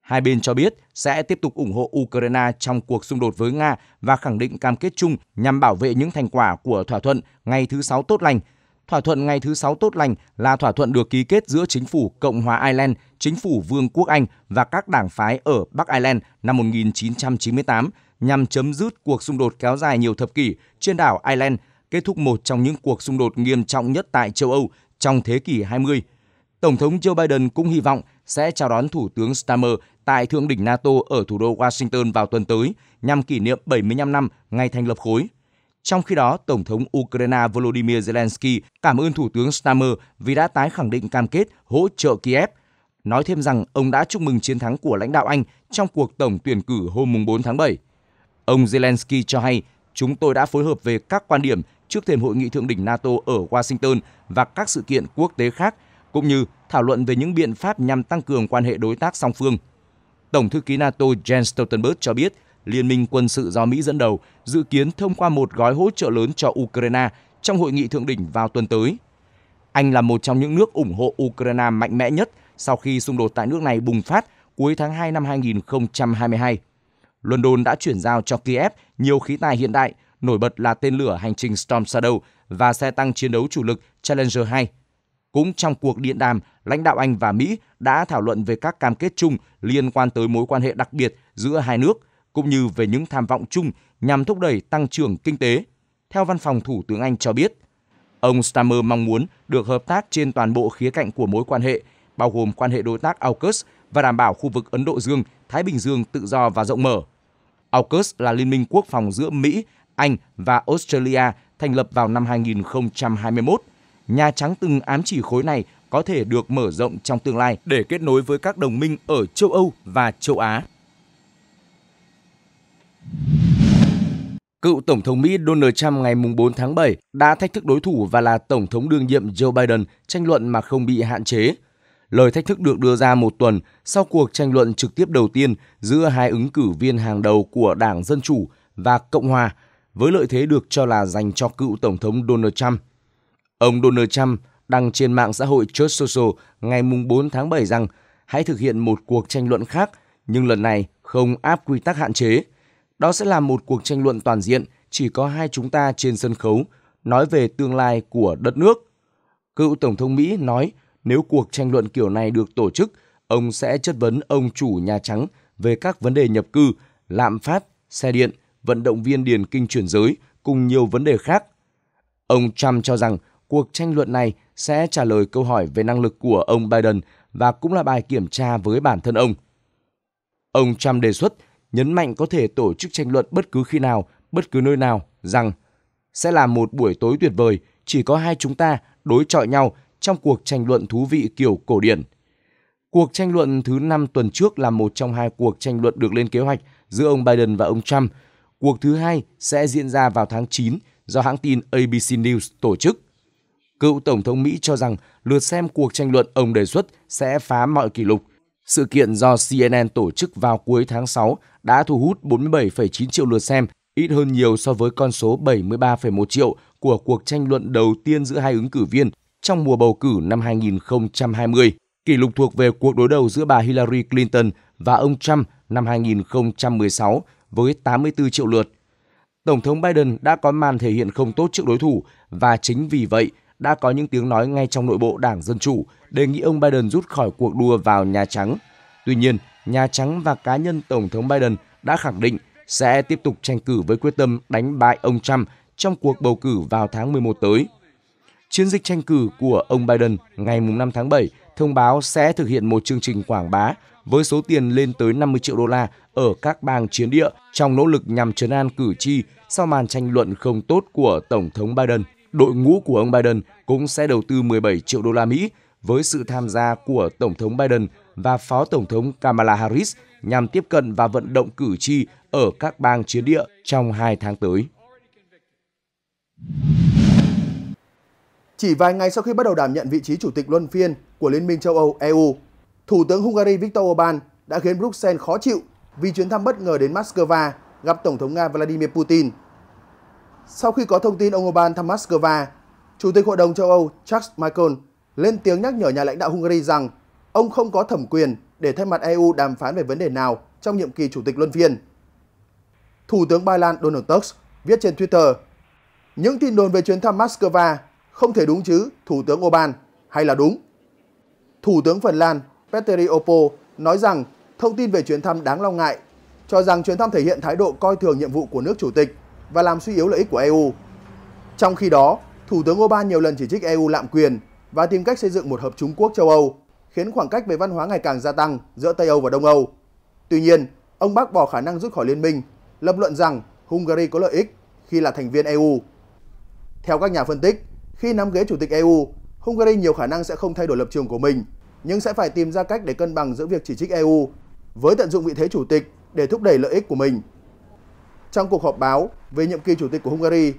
Hai bên cho biết sẽ tiếp tục ủng hộ Ukraine trong cuộc xung đột với Nga và khẳng định cam kết chung nhằm bảo vệ những thành quả của thỏa thuận ngày thứ Sáu tốt lành. Thỏa thuận ngày thứ Sáu tốt lành là thỏa thuận được ký kết giữa chính phủ Cộng hòa Ireland, chính phủ Vương quốc Anh và các đảng phái ở Bắc Ireland năm 1998 nhằm chấm dứt cuộc xung đột kéo dài nhiều thập kỷ trên đảo Ireland, kết thúc một trong những cuộc xung đột nghiêm trọng nhất tại châu Âu trong thế kỷ 20. Tổng thống Joe Biden cũng hy vọng sẽ chào đón Thủ tướng Starmer tại Thượng đỉnh NATO ở thủ đô Washington vào tuần tới nhằm kỷ niệm 75 năm ngày thành lập khối. Trong khi đó, Tổng thống Ukraine Volodymyr Zelensky cảm ơn Thủ tướng Starmer vì đã tái khẳng định cam kết hỗ trợ Kiev, nói thêm rằng ông đã chúc mừng chiến thắng của lãnh đạo Anh trong cuộc tổng tuyển cử hôm 4 tháng 7. Ông Zelensky cho hay, chúng tôi đã phối hợp về các quan điểm trước thềm hội nghị thượng đỉnh NATO ở Washington và các sự kiện quốc tế khác, cũng như thảo luận về những biện pháp nhằm tăng cường quan hệ đối tác song phương. Tổng thư ký NATO Jens Stoltenberg cho biết, Liên minh quân sự do Mỹ dẫn đầu dự kiến thông qua một gói hỗ trợ lớn cho Ukraine trong hội nghị thượng đỉnh vào tuần tới. Anh là một trong những nước ủng hộ Ukraine mạnh mẽ nhất sau khi xung đột tại nước này bùng phát cuối tháng 2 năm 2022. London đã chuyển giao cho Kiev nhiều khí tài hiện đại, nổi bật là tên lửa hành trình Storm Shadow và xe tăng chiến đấu chủ lực Challenger 2. Cũng trong cuộc điện đàm, lãnh đạo Anh và Mỹ đã thảo luận về các cam kết chung liên quan tới mối quan hệ đặc biệt giữa hai nước, cũng như về những tham vọng chung nhằm thúc đẩy tăng trưởng kinh tế. Theo văn phòng Thủ tướng Anh cho biết, ông Starmer mong muốn được hợp tác trên toàn bộ khía cạnh của mối quan hệ, bao gồm quan hệ đối tác AUKUS và đảm bảo khu vực Ấn Độ Dương, Thái Bình Dương tự do và rộng mở. AUKUS là liên minh quốc phòng giữa Mỹ, anh và Australia thành lập vào năm 2021. Nhà Trắng từng ám chỉ khối này có thể được mở rộng trong tương lai để kết nối với các đồng minh ở châu Âu và châu Á. Cựu Tổng thống Mỹ Donald Trump ngày 4 tháng 7 đã thách thức đối thủ và là Tổng thống đương nhiệm Joe Biden tranh luận mà không bị hạn chế. Lời thách thức được đưa ra một tuần sau cuộc tranh luận trực tiếp đầu tiên giữa hai ứng cử viên hàng đầu của Đảng Dân Chủ và Cộng Hòa, với lợi thế được cho là dành cho cựu Tổng thống Donald Trump. Ông Donald Trump đăng trên mạng xã hội Truth Social ngày 4 tháng 7 rằng hãy thực hiện một cuộc tranh luận khác, nhưng lần này không áp quy tắc hạn chế. Đó sẽ là một cuộc tranh luận toàn diện, chỉ có hai chúng ta trên sân khấu, nói về tương lai của đất nước. Cựu Tổng thống Mỹ nói nếu cuộc tranh luận kiểu này được tổ chức, ông sẽ chất vấn ông chủ Nhà Trắng về các vấn đề nhập cư, lạm phát, xe điện, vận động viên điền kinh chuyển giới cùng nhiều vấn đề khác. Ông Trump cho rằng cuộc tranh luận này sẽ trả lời câu hỏi về năng lực của ông Biden và cũng là bài kiểm tra với bản thân ông. Ông Trump đề xuất nhấn mạnh có thể tổ chức tranh luận bất cứ khi nào, bất cứ nơi nào rằng sẽ là một buổi tối tuyệt vời, chỉ có hai chúng ta đối chọi nhau trong cuộc tranh luận thú vị kiểu cổ điển. Cuộc tranh luận thứ năm tuần trước là một trong hai cuộc tranh luận được lên kế hoạch giữa ông Biden và ông Trump. Cuộc thứ hai sẽ diễn ra vào tháng 9 do hãng tin ABC News tổ chức. Cựu Tổng thống Mỹ cho rằng lượt xem cuộc tranh luận ông đề xuất sẽ phá mọi kỷ lục. Sự kiện do CNN tổ chức vào cuối tháng 6 đã thu hút 47,9 triệu lượt xem, ít hơn nhiều so với con số 73,1 triệu của cuộc tranh luận đầu tiên giữa hai ứng cử viên trong mùa bầu cử năm 2020. Kỷ lục thuộc về cuộc đối đầu giữa bà Hillary Clinton và ông Trump năm 2016 với 84 triệu lượt. Tổng thống Biden đã có màn thể hiện không tốt trước đối thủ và chính vì vậy đã có những tiếng nói ngay trong nội bộ Đảng Dân Chủ đề nghị ông Biden rút khỏi cuộc đua vào Nhà Trắng. Tuy nhiên, Nhà Trắng và cá nhân Tổng thống Biden đã khẳng định sẽ tiếp tục tranh cử với quyết tâm đánh bại ông Trump trong cuộc bầu cử vào tháng 11 tới. Chiến dịch tranh cử của ông Biden ngày 5 tháng 7 thông báo sẽ thực hiện một chương trình quảng bá với số tiền lên tới 50 triệu đô la ở các bang chiến địa trong nỗ lực nhằm trấn an cử tri sau màn tranh luận không tốt của Tổng thống Biden. Đội ngũ của ông Biden cũng sẽ đầu tư 17 triệu đô la Mỹ với sự tham gia của Tổng thống Biden và Phó Tổng thống Kamala Harris nhằm tiếp cận và vận động cử tri ở các bang chiến địa trong hai tháng tới. Chỉ vài ngày sau khi bắt đầu đảm nhận vị trí chủ tịch luân phiên của Liên minh châu Âu EU, Thủ tướng Hungary Viktor Orbán đã khiến Bruxelles khó chịu vì chuyến thăm bất ngờ đến Moscow gặp Tổng thống Nga Vladimir Putin. Sau khi có thông tin ông Orbán thăm Moscow, Chủ tịch Hội đồng châu Âu Charles Michael lên tiếng nhắc nhở nhà lãnh đạo Hungary rằng ông không có thẩm quyền để thay mặt EU đàm phán về vấn đề nào trong nhiệm kỳ chủ tịch luân phiên. Thủ tướng Ba Lan Donald Tusk viết trên Twitter, những tin đồn về chuyến thăm Moscow không thể đúng chứ, Thủ tướng Orbán, hay là đúng? Thủ tướng Phần Lan Petteri Oppo nói rằng thông tin về chuyến thăm đáng lo ngại, cho rằng chuyến thăm thể hiện thái độ coi thường nhiệm vụ của nước chủ tịch và làm suy yếu lợi ích của EU. Trong khi đó, Thủ tướng Orbán nhiều lần chỉ trích EU lạm quyền và tìm cách xây dựng một hợp Trung Quốc châu Âu, khiến khoảng cách về văn hóa ngày càng gia tăng giữa Tây Âu và Đông Âu. Tuy nhiên, ông bác bỏ khả năng rút khỏi liên minh, lập luận rằng Hungary có lợi ích khi là thành viên EU. Theo các nhà phân tích, khi nắm ghế chủ tịch EU, Hungary nhiều khả năng sẽ không thay đổi lập trường của mình, nhưng sẽ phải tìm ra cách để cân bằng giữa việc chỉ trích EU với tận dụng vị thế chủ tịch để thúc đẩy lợi ích của mình. Trong cuộc họp báo về nhiệm kỳ chủ tịch của Hungary,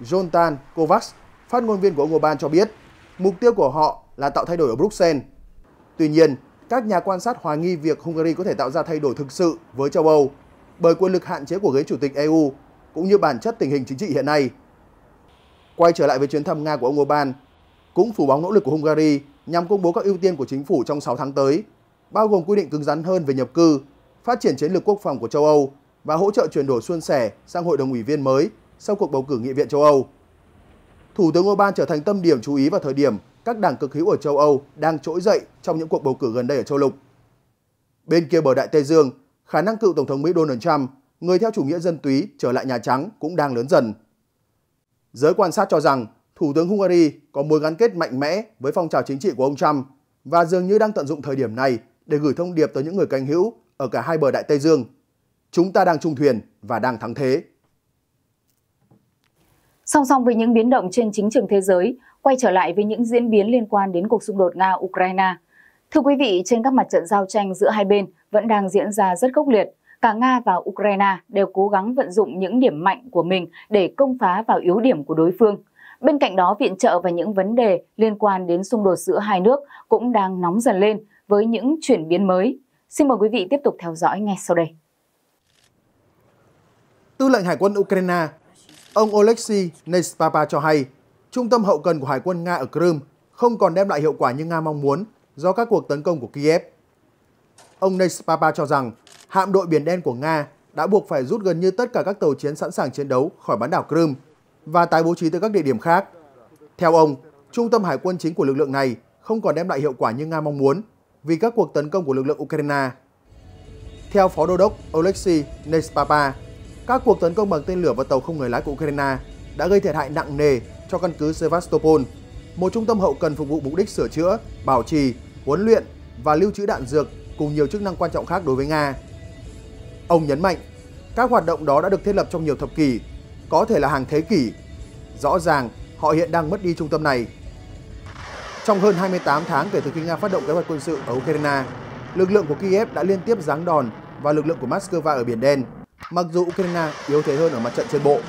Zoltán Kovacs, phát ngôn viên của ông Orbán cho biết, mục tiêu của họ là tạo thay đổi ở Bruxelles. Tuy nhiên, các nhà quan sát hoài nghi việc Hungary có thể tạo ra thay đổi thực sự với châu Âu bởi quyền lực hạn chế của ghế chủ tịch EU cũng như bản chất tình hình chính trị hiện nay. Quay trở lại với chuyến thăm Nga của ông Orbán, cũng phủ bóng nỗ lực của Hungary nhằm công bố các ưu tiên của chính phủ trong 6 tháng tới, bao gồm quy định cứng rắn hơn về nhập cư, phát triển chiến lược quốc phòng của châu Âu và hỗ trợ chuyển đổi suôn sẻ sang hội đồng ủy viên mới sau cuộc bầu cử nghị viện châu Âu. Thủ tướng Orbán trở thành tâm điểm chú ý vào thời điểm các đảng cực hữu ở châu Âu đang trỗi dậy trong những cuộc bầu cử gần đây ở châu lục. Bên kia bờ Đại Tây Dương, khả năng cựu Tổng thống Mỹ Donald Trump, người theo chủ nghĩa dân túy trở lại Nhà Trắng cũng đang lớn dần. Giới quan sát cho rằng Thủ tướng Hungary có mối gắn kết mạnh mẽ với phong trào chính trị của ông Trump và dường như đang tận dụng thời điểm này để gửi thông điệp tới những người cánh hữu ở cả hai bờ Đại Tây Dương. Chúng ta đang trung thuyền và đang thắng thế. Song song với những biến động trên chính trường thế giới, quay trở lại với những diễn biến liên quan đến cuộc xung đột Nga-Ukraine. Thưa quý vị, trên các mặt trận giao tranh giữa hai bên vẫn đang diễn ra rất khốc liệt. Cả Nga và Ukraine đều cố gắng vận dụng những điểm mạnh của mình để công phá vào yếu điểm của đối phương. Bên cạnh đó, viện trợ và những vấn đề liên quan đến xung đột giữa hai nước cũng đang nóng dần lên với những chuyển biến mới. Xin mời quý vị tiếp tục theo dõi ngay sau đây. Tư lệnh Hải quân Ukraine, ông Oleksiy Nespapa cho hay, trung tâm hậu cần của Hải quân Nga ở Crimea không còn đem lại hiệu quả như Nga mong muốn do các cuộc tấn công của Kiev. Ông Nespapa cho rằng hạm đội Biển Đen của Nga đã buộc phải rút gần như tất cả các tàu chiến sẵn sàng chiến đấu khỏi bán đảo Crimea và tái bố trí tới các địa điểm khác. Theo ông, trung tâm hải quân chính của lực lượng này không còn đem lại hiệu quả như Nga mong muốn vì các cuộc tấn công của lực lượng Ukraine. Theo Phó Đô đốc Oleksiy Nespapa, các cuộc tấn công bằng tên lửa và tàu không người lái của Ukraine đã gây thiệt hại nặng nề cho căn cứ Sevastopol, một trung tâm hậu cần phục vụ mục đích sửa chữa, bảo trì, huấn luyện và lưu trữ đạn dược cùng nhiều chức năng quan trọng khác đối với Nga. Ông nhấn mạnh, các hoạt động đó đã được thiết lập trong nhiều thập kỷ có thể là hàng thế kỷ. Rõ ràng họ hiện đang mất đi trung tâm này. Trong hơn 28 tháng kể từ khi Nga phát động kế hoạch quân sự ở Ukraine, lực lượng của Kiev đã liên tiếp giáng đòn vào lực lượng của Moscow ở Biển Đen, mặc dù Ukraine yếu thế hơn ở mặt trận trên bộ.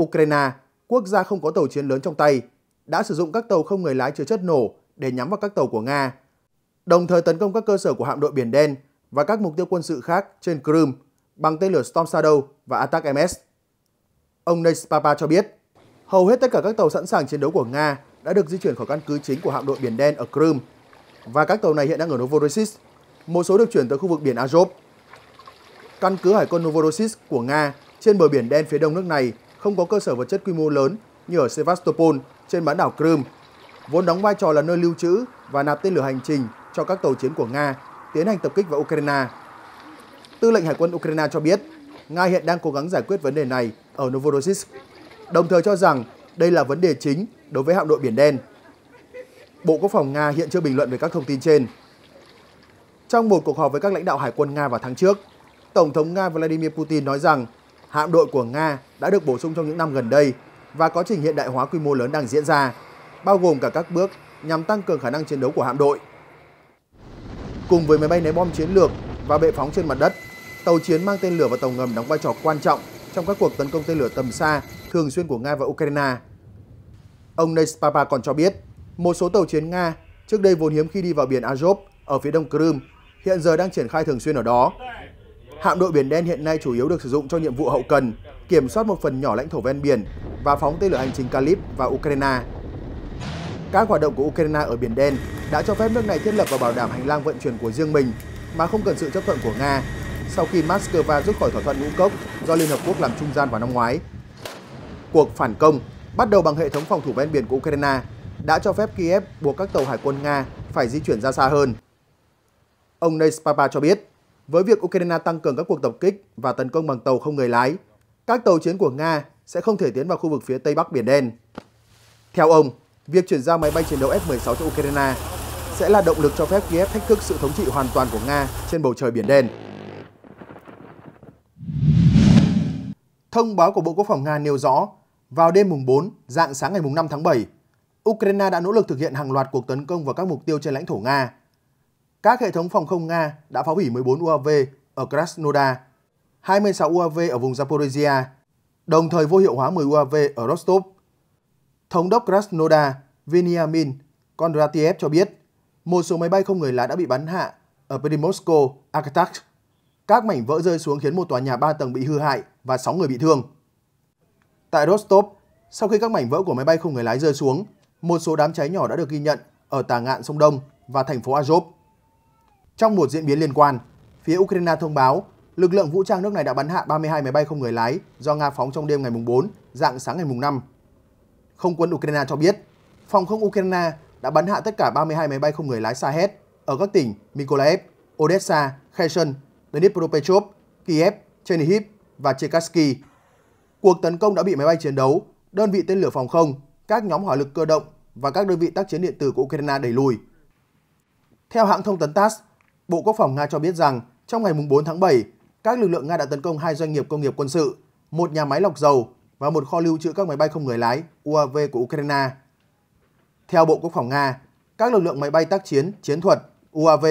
Ukraine, quốc gia không có tàu chiến lớn trong tay, đã sử dụng các tàu không người lái chứa chất nổ để nhắm vào các tàu của Nga, đồng thời tấn công các cơ sở của hạm đội Biển Đen và các mục tiêu quân sự khác trên Crimea bằng tên lửa Storm Shadow và Attack MS. Ông Nespapa cho biết, hầu hết tất cả các tàu sẵn sàng chiến đấu của Nga đã được di chuyển khỏi căn cứ chính của hạm đội Biển Đen ở Crimea và các tàu này hiện đang ở Novorossiysk. Một số được chuyển tới khu vực biển Azov. Căn cứ hải quân Novorossiysk của Nga trên bờ biển đen phía đông nước này không có cơ sở vật chất quy mô lớn như ở Sevastopol trên bán đảo Crimea, vốn đóng vai trò là nơi lưu trữ và nạp tên lửa hành trình cho các tàu chiến của Nga tiến hành tập kích vào Ukraine. Tư lệnh Hải quân Ukraine cho biết, Nga hiện đang cố gắng giải quyết vấn đề này ở Novorossiysk, đồng thời cho rằng đây là vấn đề chính đối với hạm đội Biển Đen. Bộ Quốc phòng Nga hiện chưa bình luận về các thông tin trên. Trong một cuộc họp với các lãnh đạo Hải quân Nga vào tháng trước, Tổng thống Nga Vladimir Putin nói rằng hạm đội của Nga đã được bổ sung trong những năm gần đây và quá trình hiện đại hóa quy mô lớn đang diễn ra, bao gồm cả các bước nhằm tăng cường khả năng chiến đấu của hạm đội. Cùng với máy bay ném bom chiến lược và bệ phóng trên mặt đất, tàu chiến mang tên lửa và tàu ngầm đóng vai trò quan trọng trong các cuộc tấn công tên lửa tầm xa thường xuyên của Nga và Ukraine. Ông Nespapa còn cho biết, một số tàu chiến Nga trước đây vốn hiếm khi đi vào biển Azov ở phía đông Crimea hiện giờ đang triển khai thường xuyên ở đó. Hạm đội Biển Đen hiện nay chủ yếu được sử dụng cho nhiệm vụ hậu cần, kiểm soát một phần nhỏ lãnh thổ ven biển và phóng tên lửa hành trình Kalib vào Ukraine. Các hoạt động của Ukraine ở Biển Đen đã cho phép nước này thiết lập và bảo đảm hành lang vận chuyển của riêng mình mà không cần sự chấp thuận của Nga sau khi Moscow rút khỏi thỏa thuận ngũ cốc do Liên Hợp Quốc làm trung gian vào năm ngoái. Cuộc phản công bắt đầu bằng hệ thống phòng thủ ven biển của Ukraine đã cho phép Kiev buộc các tàu hải quân Nga phải di chuyển ra xa hơn. Ông Neis Papa cho biết, với việc Ukraine tăng cường các cuộc tập kích và tấn công bằng tàu không người lái, các tàu chiến của Nga sẽ không thể tiến vào khu vực phía Tây Bắc Biển Đen. Theo ông, việc chuyển giao máy bay chiến đấu F-16 cho Ukraine sẽ là động lực cho phép Kiev thách thức sự thống trị hoàn toàn của Nga trên bầu trời Biển Đen. Thông báo của Bộ Quốc phòng Nga nêu rõ, vào đêm mùng 4, dạng sáng ngày mùng 5 tháng 7, Ukraine đã nỗ lực thực hiện hàng loạt cuộc tấn công vào các mục tiêu trên lãnh thổ Nga. Các hệ thống phòng không Nga đã phá hủy 14 UAV ở Krasnodar, 26 UAV ở vùng Zaporizhia, đồng thời vô hiệu hóa 10 UAV ở Rostov. Thống đốc Krasnodar Veniamin Kondratiev cho biết, một số máy bay không người lái đã bị bắn hạ ở Primorsko, Artsakh. Các mảnh vỡ rơi xuống khiến một tòa nhà 3 tầng bị hư hại và 6 người bị thương. Tại Rostov, sau khi các mảnh vỡ của máy bay không người lái rơi xuống, một số đám cháy nhỏ đã được ghi nhận ở tà ngạn sông Đông và thành phố Azov. Trong một diễn biến liên quan, phía Ukraine thông báo lực lượng vũ trang nước này đã bắn hạ 32 máy bay không người lái do Nga phóng trong đêm ngày 4, dạng sáng ngày 5. Không quân Ukraine cho biết, phòng không Ukraine đã bắn hạ tất cả 32 máy bay không người lái Sahed ở các tỉnh Mykolaiv, Odessa, Kherson, Dnipropetrovsk, Kiev, Chernihiv và Chekasky. Cuộc tấn công đã bị máy bay chiến đấu, đơn vị tên lửa phòng không, các nhóm hỏa lực cơ động và các đơn vị tác chiến điện tử của Ukraine đẩy lùi. Theo hãng thông tấn TASS, Bộ Quốc phòng Nga cho biết rằng trong ngày 4 tháng 7, các lực lượng Nga đã tấn công hai doanh nghiệp công nghiệp quân sự, một nhà máy lọc dầu và một kho lưu trữ các máy bay không người lái UAV của Ukraine. Theo Bộ Quốc phòng Nga, các lực lượng máy bay tác chiến, chiến thuật, UAV,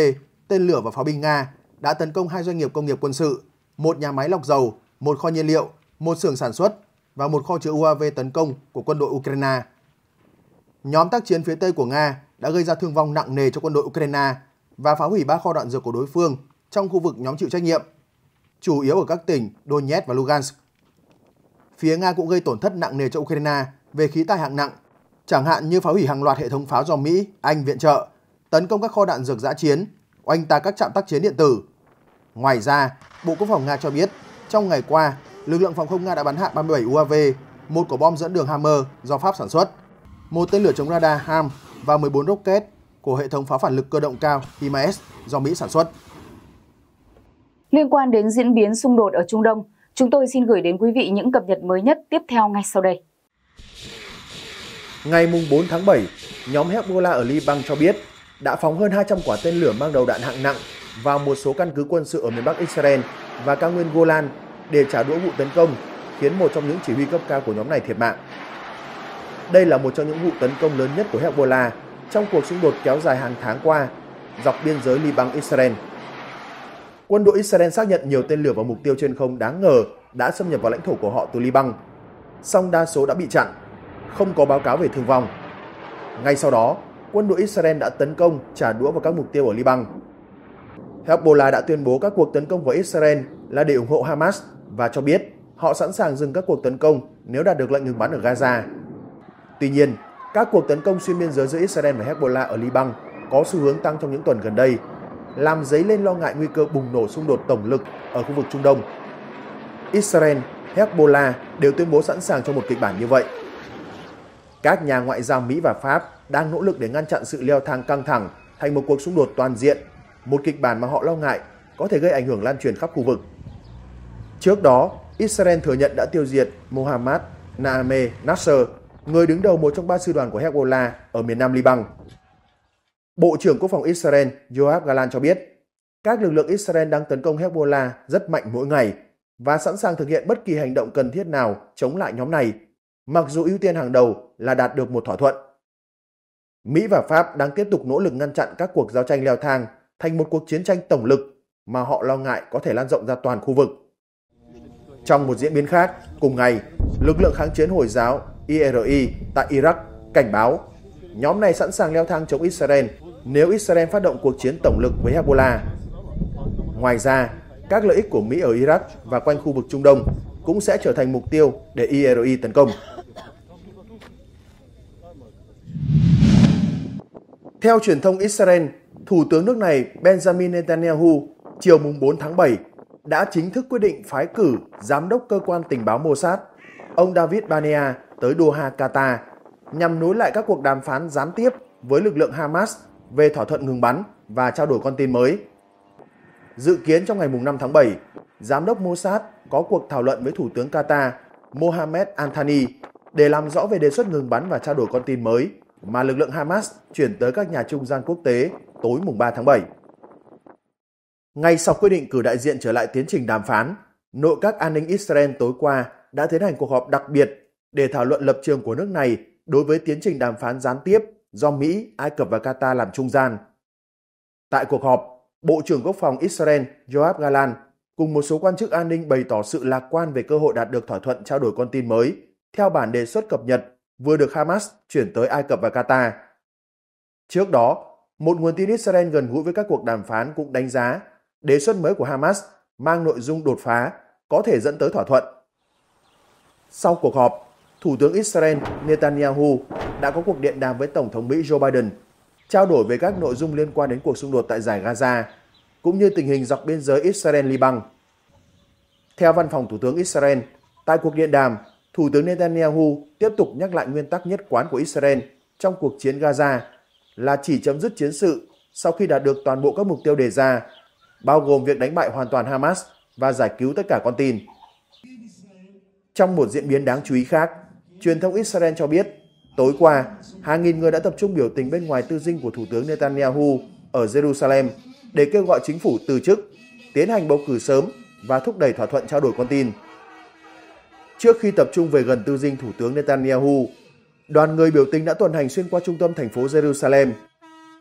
tên lửa và pháo binh Nga đã tấn công hai doanh nghiệp công nghiệp quân sự, một nhà máy lọc dầu, một kho nhiên liệu, một xưởng sản xuất và một kho chứa UAV tấn công của quân đội Ukraine. Nhóm tác chiến phía Tây của Nga đã gây ra thương vong nặng nề cho quân đội Ukraine và phá hủy ba kho đạn dược của đối phương trong khu vực nhóm chịu trách nhiệm, chủ yếu ở các tỉnh Donetsk và Lugansk. Phía Nga cũng gây tổn thất nặng nề cho Ukraine về khí tài hạng nặng, chẳng hạn như phá hủy hàng loạt hệ thống pháo do Mỹ, Anh viện trợ, tấn công các kho đạn dược giã chiến, oanh tạc các trạm tác chiến điện tử. Ngoài ra, Bộ Quốc phòng Nga cho biết, trong ngày qua, lực lượng phòng không Nga đã bắn hạ 37 UAV, một quả bom dẫn đường Hammer do Pháp sản xuất, một tên lửa chống radar HAM và 14 rocket của hệ thống pháo phản lực cơ động cao HIMARS do Mỹ sản xuất. Liên quan đến diễn biến xung đột ở Trung Đông, chúng tôi xin gửi đến quý vị những cập nhật mới nhất tiếp theo ngay sau đây. Ngày 4 tháng 7, nhóm Hezbollah ở Liban cho biết đã phóng hơn 200 quả tên lửa mang đầu đạn hạng nặng vào một số căn cứ quân sự ở miền Bắc Israel và cao nguyên Golan để trả đũa vụ tấn công, khiến một trong những chỉ huy cấp cao của nhóm này thiệt mạng. Đây là một trong những vụ tấn công lớn nhất của Hezbollah trong cuộc xung đột kéo dài hàng tháng qua dọc biên giới Liban-Israel. Quân đội Israel xác nhận nhiều tên lửa và mục tiêu trên không đáng ngờ đã xâm nhập vào lãnh thổ của họ từ Liban, song đa số đã bị chặn, không có báo cáo về thương vong. Ngay sau đó, quân đội Israel đã tấn công trả đũa vào các mục tiêu ở Liban. Hezbollah đã tuyên bố các cuộc tấn công vào Israel là để ủng hộ Hamas và cho biết họ sẵn sàng dừng các cuộc tấn công nếu đạt được lệnh ngừng bắn ở Gaza. Tuy nhiên, các cuộc tấn công xuyên biên giới giữa Israel và Hezbollah ở Liban có xu hướng tăng trong những tuần gần đây, làm dấy lên lo ngại nguy cơ bùng nổ xung đột tổng lực ở khu vực Trung Đông. Israel, Hezbollah đều tuyên bố sẵn sàng cho một kịch bản như vậy. Các nhà ngoại giao Mỹ và Pháp đang nỗ lực để ngăn chặn sự leo thang căng thẳng thành một cuộc xung đột toàn diện, một kịch bản mà họ lo ngại có thể gây ảnh hưởng lan truyền khắp khu vực. Trước đó, Israel thừa nhận đã tiêu diệt Mohammad Naame Nasser, người đứng đầu một trong ba sư đoàn của Hezbollah ở miền nam Liban. Bộ trưởng Quốc phòng Israel Yoav Galan cho biết, các lực lượng Israel đang tấn công Hezbollah rất mạnh mỗi ngày và sẵn sàng thực hiện bất kỳ hành động cần thiết nào chống lại nhóm này, mặc dù ưu tiên hàng đầu là đạt được một thỏa thuận. Mỹ và Pháp đang tiếp tục nỗ lực ngăn chặn các cuộc giao tranh leo thang thành một cuộc chiến tranh tổng lực mà họ lo ngại có thể lan rộng ra toàn khu vực. Trong một diễn biến khác, cùng ngày, lực lượng kháng chiến Hồi giáo IRI tại Iraq cảnh báo nhóm này sẵn sàng leo thang chống Israel nếu Israel phát động cuộc chiến tổng lực với Hezbollah. Ngoài ra, các lợi ích của Mỹ ở Iraq và quanh khu vực Trung Đông cũng sẽ trở thành mục tiêu để IRI tấn công. Theo truyền thông Israel, Thủ tướng nước này Benjamin Netanyahu chiều 4 tháng 7 đã chính thức quyết định phái cử giám đốc cơ quan tình báo Mossad, ông David Banea tới Doha, Qatar nhằm nối lại các cuộc đàm phán gián tiếp với lực lượng Hamas về thỏa thuận ngừng bắn và trao đổi con tin mới. Dự kiến trong ngày 5 tháng 7, Giám đốc Mossad có cuộc thảo luận với Thủ tướng Qatar Mohamed Al-Thani để làm rõ về đề xuất ngừng bắn và trao đổi con tin mới mà lực lượng Hamas chuyển tới các nhà trung gian quốc tế tối mùng 3 tháng 7. Ngay sau quyết định cử đại diện trở lại tiến trình đàm phán, nội các an ninh Israel tối qua đã tiến hành cuộc họp đặc biệt để thảo luận lập trường của nước này đối với tiến trình đàm phán gián tiếp do Mỹ, Ai Cập và Qatar làm trung gian. Tại cuộc họp, Bộ trưởng Quốc phòng Israel Yoav Galan cùng một số quan chức an ninh bày tỏ sự lạc quan về cơ hội đạt được thỏa thuận trao đổi con tin mới theo bản đề xuất cập nhật vừa được Hamas chuyển tới Ai Cập và Qatar. Trước đó, một nguồn tin Israel gần gũi với các cuộc đàm phán cũng đánh giá đề xuất mới của Hamas mang nội dung đột phá có thể dẫn tới thỏa thuận. Sau cuộc họp, Thủ tướng Israel Netanyahu đã có cuộc điện đàm với Tổng thống Mỹ Joe Biden, trao đổi về các nội dung liên quan đến cuộc xung đột tại giải Gaza, cũng như tình hình dọc biên giới Israel-Liban. Theo văn phòng Thủ tướng Israel, tại cuộc điện đàm, Thủ tướng Netanyahu tiếp tục nhắc lại nguyên tắc nhất quán của Israel trong cuộc chiến Gaza là chỉ chấm dứt chiến sự sau khi đạt được toàn bộ các mục tiêu đề ra, bao gồm việc đánh bại hoàn toàn Hamas và giải cứu tất cả con tin. Trong một diễn biến đáng chú ý khác, truyền thông Israel cho biết tối qua, hàng nghìn người đã tập trung biểu tình bên ngoài tư dinh của Thủ tướng Netanyahu ở Jerusalem để kêu gọi chính phủ từ chức, tiến hành bầu cử sớm và thúc đẩy thỏa thuận trao đổi con tin. Trước khi tập trung về gần tư dinh Thủ tướng Netanyahu, đoàn người biểu tình đã tuần hành xuyên qua trung tâm thành phố Jerusalem,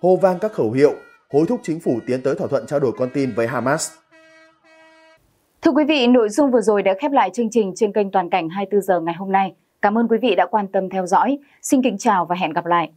hô vang các khẩu hiệu hối thúc chính phủ tiến tới thỏa thuận trao đổi con tin với Hamas. Thưa quý vị, nội dung vừa rồi đã khép lại chương trình trên kênh Toàn cảnh 24 giờ ngày hôm nay. Cảm ơn quý vị đã quan tâm theo dõi. Xin kính chào và hẹn gặp lại.